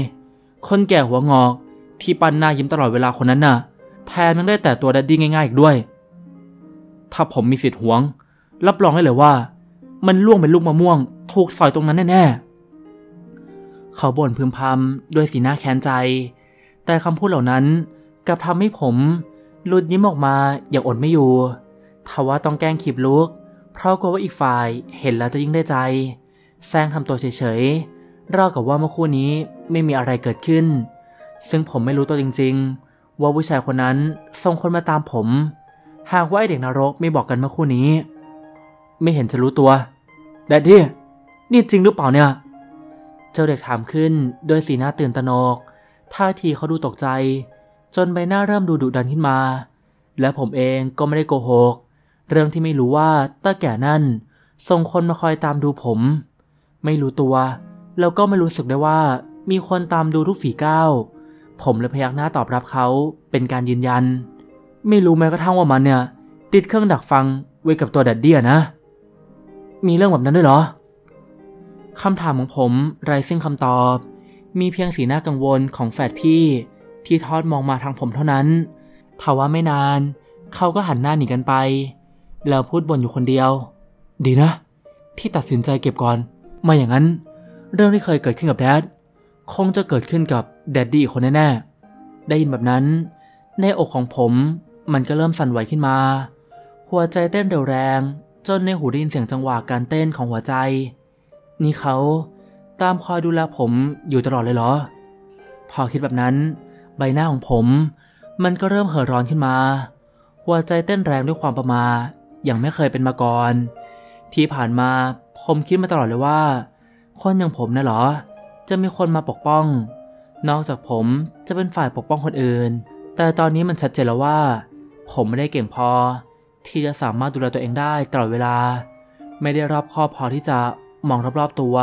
คนแก่หัวงอกที่ปันหน้ายิ้มตลอดเวลาคนนั้นน่ะ แทนยังได้แต่ตัวแดดดี้ง่ายๆอีกด้วย ถ้าผมมีสิทธิ์หวง รับรองได้เลยว่า มันล่วงเป็นลูกมะม่วง ถูกสอยตรงนั้นแน่ๆ เขาบ่นพึมพำด้วยสีหน้าแค้นใจ แต่คำพูดเหล่านั้นกลับทำให้ผมหลุดยิ้มออกมาอย่างอดไม่อยู่ทว่าต้องแกล้งขีบลุก เพราะกลัวว่าอีกฝ่ายเห็นแล้วจะยิ่งได้ใจ แซงทำตัวเฉยๆราวกับว่าเมื่อคู่นี้ไม่มีอะไรเกิดขึ้น ซึ่งผมไม่รู้ตัวจริง ๆ ว่าผู้ชายคนนั้นส่งคนมาตามผม หากว่าไอเด็กนรกไม่บอกกันเมื่อคู่นี้ ไม่เห็นจะรู้ตัวแดดดี้นี่จริงหรือเปล่าเนี่ย เจ้าเด็กถามขึ้นโดยสีหน้าตื่นตระหนก ท่าทีเขาดูตกใจ จนใบหน้าเริ่มดูดุดันขึ้นมา และผมเองก็ไม่ได้โกหก เรื่องที่ไม่รู้ว่าตาแก่นั่นส่งคนมาคอยตามดูผม ไม่รู้ตัว แล้วก็ไม่รู้สึกได้ว่า มีคนตามดูทุกฝีก้าว ผมเลยพยักหน้าตอบรับเขาเป็นการยืนยัน ไม่รู้แม้กระทั่งว่ามันเนี่ย ติดเครื่องดักฟังไว้กับตัวแดดเดียนะ มีเรื่องแบบนั้นด้วยเหรอ คำถามของผมไร้ซึ่งคำตอบ มีเพียงสีหน้ากังวลของแฝดพี่ ที่ทอดมองมาทางผมเท่านั้นทว่าไม่นาน เขาก็หันหน้าหนีกันไป แล้วพูดบ่นอยู่คนเดียว ดีนะ ที่ตัดสินใจเก็บก่อนไม่อย่างนั้น เรื่องที่เคยเกิดขึ้นกับแดดคงจะเกิดขึ้นกับแดดดี้อีกคนแน่ๆ ได้ยินแบบนั้น ในอกของผมมันก็เริ่มสั่นไหวขึ้นมา หัวใจเต้นเร็วแรง จนในหูได้ยินเสียงจังหวะการเต้นของหัวใจ นี่เขาตามคอยดูแลผมอยู่ตลอดเลยเหรอ พอคิดแบบนั้น ใบหน้าของผม มันก็เริ่มเห่อร้อนขึ้นมา หัวใจเต้นแรงด้วยความประมาอย่างไม่เคยเป็นมาก่อน ที่ผ่านมาผมคิดมาตลอดเลยว่า คนอย่างผมน่ะเหรอ จะมีคนมาปกป้อง นอกจากผมจะเป็นฝ่ายปกป้องคนอื่น แต่ตอนนี้มันชัดเจนแล้วว่า ผมไม่ได้เก่งพอ ที่จะสามารถดูแลตัวเองได้ตลอดเวลา ไม่ได้รอบคอบพอที่จะ มองรอบๆตัว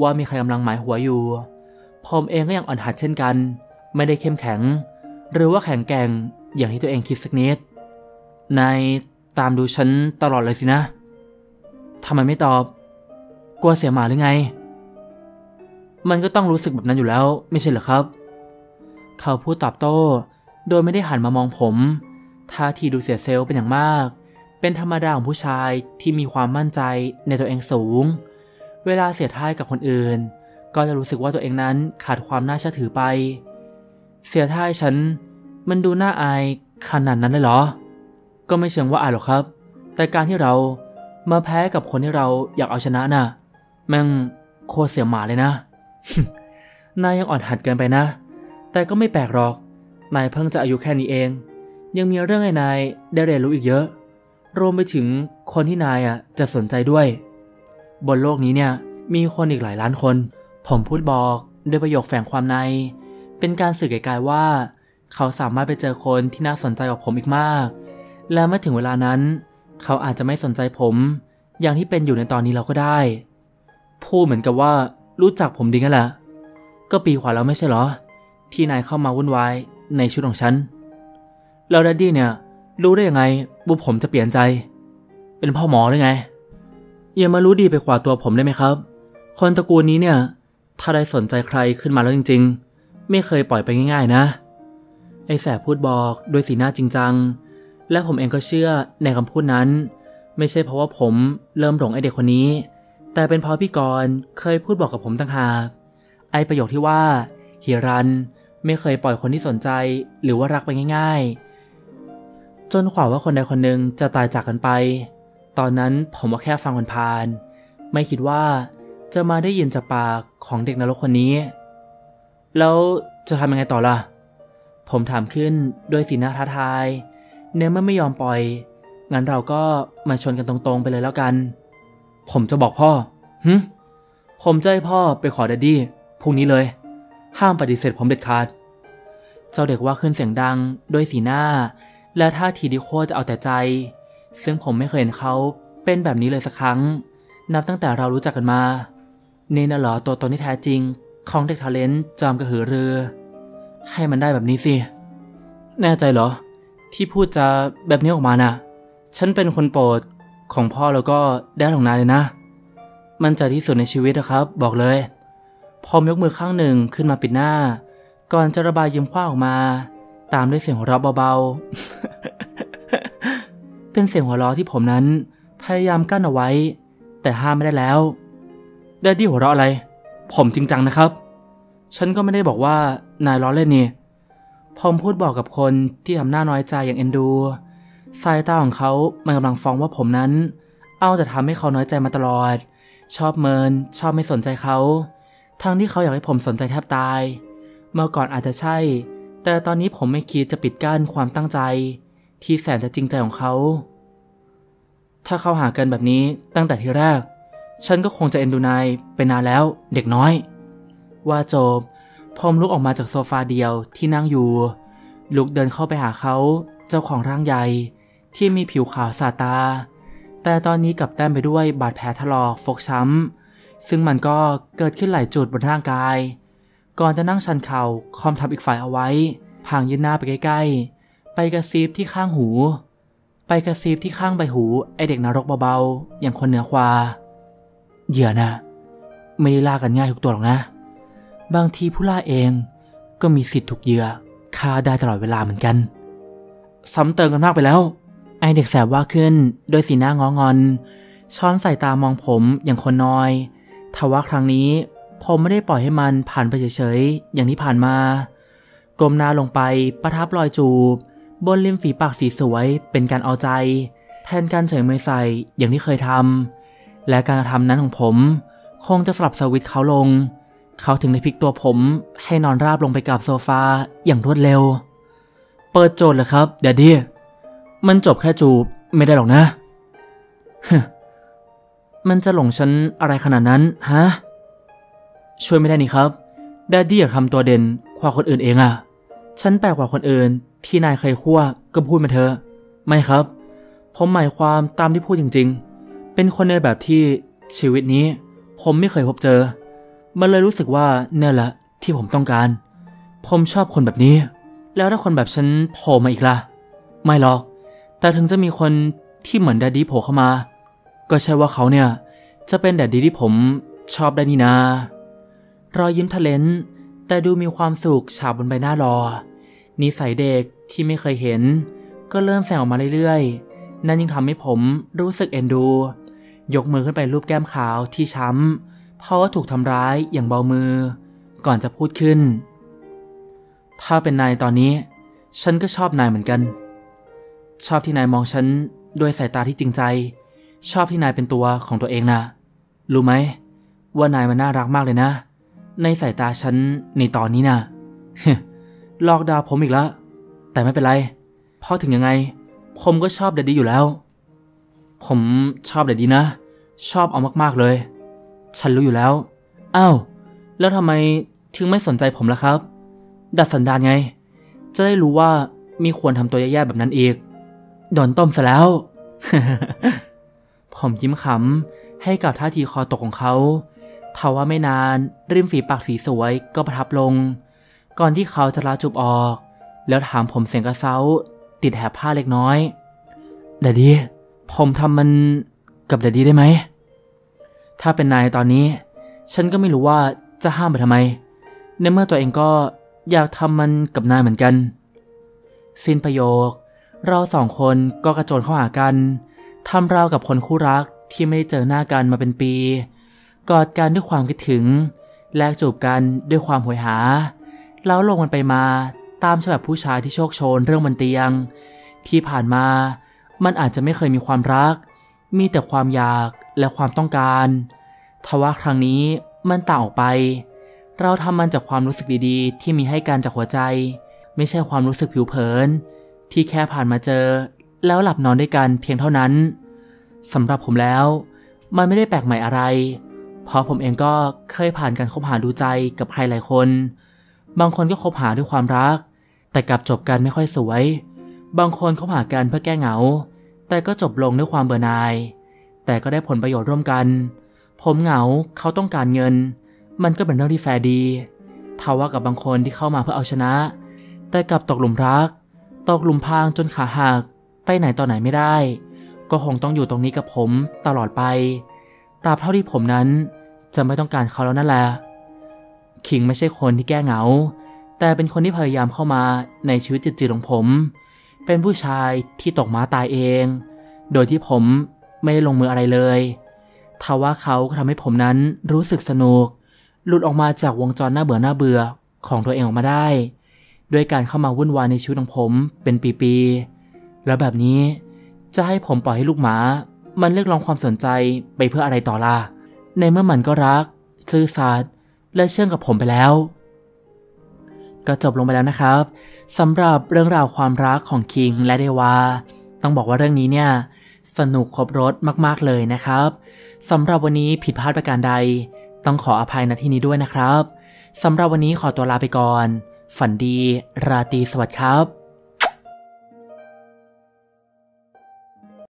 ว่ามีใครกำลังหมายหัวอยู่ ผมเองก็ยังอ่อนหัดเช่นกัน ไม่ได้เข้มแข็ง หรือว่าแข็งแกร่งอย่างที่ตัวเองคิดสักนิดนายตามดูฉันตลอดเลยสินะทำไมไม่ตอบ กลัวเสียหมาหรือไง มันก็ต้องรู้สึกแบบนั้นอยู่แล้ว ไม่ใช่เหรอครับ เขาพูดตอบโต้ โดยไม่ได้หันมามองผมท่าทีดูเสียเซลล์เป็นอย่างมาก เป็นธรรมดาของผู้ชายที่มีความมั่นใจในตัวเองสูง เวลาเสียท่ายกับคนอื่น ก็จะรู้สึกว่าตัวเองนั้นขาดความน่าเชื่อถือไป เสียท่ายฉัน มันดูน่าอายขนาดนั้นเลยเหรอ ก็ไม่เชิงว่าอายหรอกครับ แต่การที่เรามาแพ้กับคนที่เราอยากเอาชนะน่ะแม่งโคตรเสียหมาเลยนะ นายยังอ่อนหัดเกินไปนะ แต่ก็ไม่แปลกหรอก นายเพิ่งจะอายุแค่นี้เอง ยังมีเรื่องให้นายได้เรียนรู้อีกเยอะ รวมไปถึงคนที่นายอะจะสนใจด้วย บนโลกนี้เนี่ยมีคนอีกหลายล้านคน ผมพูดบอกด้วยประโยคแฝงความใน เป็นการสื่อไกลๆว่า เขาสามารถไปเจอคนที่น่าสนใจกว่าผมอีกมาก และเมื่อถึงเวลานั้น เขาอาจจะไม่สนใจผม อย่างที่เป็นอยู่ในตอนนี้เราก็ได้ พูดเหมือนกับว่ารู้จักผมดีกันแหละ ก็ปีกว่าแล้วไม่ใช่เหรอ ที่นายเข้ามาวุ่นวายในชีวิตของฉัน แล้ว daddy เนี่ย รู้ได้ยังไงว่าผมจะเปลี่ยนใจ เป็นพ่อหมอหรือไง อย่ามารู้ดีไปกว่าตัวผมได้ไหมครับ คนตระกูลนี้เนี่ย ถ้าได้สนใจใครขึ้นมาแล้วจริง ๆ ไม่เคยปล่อยไปง่าย ๆ นะ ไอแสบพูดบอกด้วยสีหน้าจริงจัง และผมเองก็เชื่อในคำพูดนั้น ไม่ใช่เพราะว่าผมเริ่มหลงไอเด็กคนนี้ แต่เป็นเพราะพี่กรณ์เคยพูดบอกกับผมต่างหาก ไอประโยคที่ว่าเฮียรันไม่เคยปล่อยคนที่สนใจหรือว่ารักไปง่าย ๆ จนขวาว่าคนใดคนหนึ่งจะตายจากกันไป ตอนนั้นผมว่าแค่ฟังมันผ่านไม่คิดว่าจะมาได้ยินจากปากของเด็กนรกคนนี้ แล้วจะทำยังไงต่อล่ะ ผมถามขึ้นด้วยสีหน้าท้าทาย เนื้อเมื่อไม่ยอมปล่อย งั้นเราก็มาชนกันตรงๆไปเลยแล้วกัน ผมจะบอกพ่อหึผมจะให้พ่อไปขอดดดี้พรุ่งนี้เลย ห้ามปฏิเสธผมเด็ดขาด เจ้าเด็กว่าขึ้นเสียงดังด้วยสีหน้า และท่าทีที่โคตรจะเอาแต่ใจ ซึ่งผมไม่เคยเห็นเขาเป็นแบบนี้เลยสักครั้ง นับตั้งแต่เรารู้จักกันมานี่น่ะเหรอตัวตนที่แท้จริง ของเด็กทาเลนต์จอมกระหือรือ ให้มันได้แบบนี้สิ แน่ใจเหรอ ที่พูดจะแบบนี้ออกมาน่ะ ฉันเป็นคนโปรดของพ่อแล้วก็ได้ของนายเลยนะ มันจะที่สุดในชีวิตนะครับ บอกเลย พอมยกมือข้างหนึ่งขึ้นมาปิดหน้า ก่อนจะระบายยิ้มคว้างออกมา ตามด้วยเสียงหัวเราะเบาๆ เป็นเสียงหัวเราะที่ผมนั้น พยายามกั้นเอาไว้ แต่ห้ามไม่ได้แล้วแดดดี้หัวเราะอะไร ผมจริงจังนะครับ ฉันก็ไม่ได้บอกว่านายล้อเล่นนี่ผมพูดบอกกับคนที่ทำหน้าน้อยใจอย่างเอ็นดู สายตาของเขามันกำลังฟ้องว่าผมนั้น เอาแต่ทำให้เขาน้อยใจมาตลอด ชอบเมิน ชอบไม่สนใจเขา ทั้งที่เขาอยากให้ผมสนใจแทบตาย เมื่อก่อนอาจจะใช่ แต่ตอนนี้ผมไม่คิดจะปิดกั้นความตั้งใจ ที่แสนจะจริงใจของเขา ถ้าเขาหากันแบบนี้ตั้งแต่ที่แรก ฉันก็คงจะเอ็นดูนายไปนานแล้วเด็กน้อย ว่าจบผมลุกออกมาจากโซฟาเดียวที่นั่งอยู่ ลุกเดินเข้าไปหาเขาเจ้าของร่างใหญ่ที่มีผิวขาวสาตา แต่ตอนนี้กลับแต้มไปด้วยบาดแผลถลอกฟกช้ำ ซึ่งมันก็เกิดขึ้นหลายจุดบนร่างกาย ก่อนจะนั่งชันเข่าคอมทับอีกฝ่ายเอาไว้พางยืนหน้าไปใกล้ๆ ไปกระซิบที่ข้างหู ไปกระซิบที่ข้างใบหู ไอเด็กนรกเบาๆ อย่างคนเหนือควา เหยื่อนะ ไม่ได้ล่ากันง่ายทุกตัวหรอกนะ บางทีผู้ล่าเองก็มีสิทธิ์ถูกเหยื่อฆ่าได้ตลอดเวลาเหมือนกันซ้ำเติมกันมากไปแล้ว ไอเด็กแสบว่าขึ้น โดยสีหน้างองอน ช้อนใส่ตามองผมอย่างคนน้อยทว่าครั้งนี้ผมไม่ได้ปล่อยให้มันผ่านไปเฉยๆ อย่างที่ผ่านมา ก้มหน้าลงไปประทับรอยจูบ บนริมฝีปากสีสวยเป็นการเอาใจ แทนการเฉยเมือใส่อย่างที่เคยทำและการกระทำนั้นของผม คงจะสลับสวิตเขาลง เขาถึงได้พลิกตัวผมให้นอนราบลงไปกับโซฟาอย่างรวดเร็ว เปิดโจทย์เลยครับเดดดี้มันจบแค่จูบไม่ได้หรอกนะมันจะหลงฉันอะไรขนาดนั้นฮะ ช่วยไม่ได้นี่ครับแดดดี้อยากทำตัวเด่นกว่าคนอื่นเองอะฉันแปลกกว่าคนอื่น ที่นายเคยคั่วก็พูดมาเถอะ ไม่ครับ ผมหมายความตามที่พูดจริง ๆ เป็นคนในแบบที่ชีวิตนี้ ผมไม่เคยพบเจอ มันเลยรู้สึกว่าเนี่ยแหละที่ผมต้องการ ผมชอบคนแบบนี้ แล้วถ้าคนแบบฉันโผล่มาอีกล่ะ ไม่หรอก แต่ถึงจะมีคนที่เหมือนแดดดี้โผล่เข้ามา ก็ใช่ว่าเขาเนี่ย จะเป็นแดดดี้ที่ผมชอบได้นี่นารอยยิ้มทะเลนแต่ดูมีความสุขฉาบบนใบหน้ารอ นิสัยเด็กที่ไม่เคยเห็น ก็เริ่มแฝงออกมาเรื่อยๆ นั่นยิ่งทำให้ผมรู้สึกเอ็นดู ยกมือขึ้นไปรูปแก้มขาวที่ช้ำ เพราะว่าถูกทำร้ายอย่างเบามือ ก่อนจะพูดขึ้น ถ้าเป็นนายตอนนี้ ฉันก็ชอบนายเหมือนกัน ชอบที่นายมองฉันด้วยสายตาที่จริงใจ ชอบที่นายเป็นตัวของตัวเองนะรู้ไหม ว่านายมันน่ารักมากเลยนะ ในสายตาฉันในตอนนี้นะ หลอกด่าผมอีกแล้วแต่ไม่เป็นไร เพราะถึงยังไง ผมก็ชอบ daddy อยู่แล้ว ผมชอบ daddy นะ ชอบเอามากๆเลย ฉันรู้อยู่แล้ว อ้าว แล้วทำไมถึงไม่สนใจผมล่ะครับ ดัดสันดานไง จะได้รู้ว่ามีควรทำตัวแย่ๆแบบนั้นอีก โดนต้มซะแล้ว ผมยิ้มขำให้กับท่าทีคอตกของเขาทว่าไม่นาน ริมฝีปากสีสวยก็ประทับลง ก่อนที่เขาจะลาจูบออก แล้วถามผมเสียงกระเซ้า ติดแหบผ้าเล็กน้อยเดดดี้ผมทำมันกับเดดดี้ได้ไหม ถ้าเป็นนายตอนนี้ ฉันก็ไม่รู้ว่าจะห้ามไปทำไม ในเมื่อตัวเองก็อยากทำมันกับนายเหมือนกัน สิ้นประโยค เราสองคนก็กระโจนเข้าหากันทำราวกับคนคู่รักที่ไม่ได้เจอหน้ากันมาเป็นปี กอดกันด้วยความคิดถึง แลกจูบกันด้วยความหวยหา แล้วลงมันไปมาตามฉบับผู้ชายที่โชคโชนเรื่องบนเตียง ที่ผ่านมามันอาจจะไม่เคยมีความรัก มีแต่ความอยากและความต้องการทว่าครั้งนี้มันต่างออกไป เราทำมันจากความรู้สึกดีๆ ที่มีให้กันจากหัวใจ ไม่ใช่ความรู้สึกผิวเผิน ที่แค่ผ่านมาเจอ แล้วหลับนอนด้วยกันเพียงเท่านั้นสำหรับผมแล้ว มันไม่ได้แปลกใหม่อะไร เพราะผมเองก็เคยผ่านการคบหาดูใจกับใครหลายคน บางคนก็คบหาด้วยความรัก แต่กลับจบกันไม่ค่อยสวย บางคนคบหากันเพื่อแก้เหงา แต่ก็จบลงด้วยความเบื่อหน่าย แต่ก็ได้ผลประโยชน์ร่วมกัน ผมเหงาเขาต้องการเงิน มันก็เป็นเรื่องที่แฟร์ดีทว่ากับบางคนที่เข้ามาเพื่อเอาชนะ แต่กลับตกหลุมรัก ตกหลุมพรางจนขาหักไปไหนต่อไหนไม่ได้ ก็คงต้องอยู่ตรงนี้กับผมตลอดไปตราบเท่าที่ผมนั้นจะไม่ต้องการเขาแล้วนั่นแหละ คิงไม่ใช่คนที่แก้เหงา แต่เป็นคนที่พยายามเข้ามาในชีวิตจิตจิตของผม เป็นผู้ชายที่ตกม้าตายเอง โดยที่ผมไม่ได้ลงมืออะไรเลยทว่าเขาทำให้ผมนั้นรู้สึกสนุก หลุดออกมาจากวงจรหน้าเบื่อหน้าเบื่อของตัวเองออกมาได้ ด้วยการเข้ามาวุ่นวายในชีวิตของผมเป็นปีๆ แล้วแบบนี้จะให้ผมปล่อยให้ลูกหมา มันเรียกร้องความสนใจไปเพื่ออะไรต่อล่ะ ในเมื่อมันก็รัก ซื่อสัตย์ และเชื่องกับผมไปแล้ว ก็จบลงไปแล้วนะครับสำหรับเรื่องราวความรักของคิงและเดวา ต้องบอกว่าเรื่องนี้เนี่ย สนุกครบรถมากๆเลยนะครับสำหรับวันนี้ผิดพลาดประการใด ต้องขออภัยณที่นี้ด้วยนะครับสำหรับวันนี้ขอตัวลาไปก่อน ฝันดี ราตรีสวัสดิ์ครับ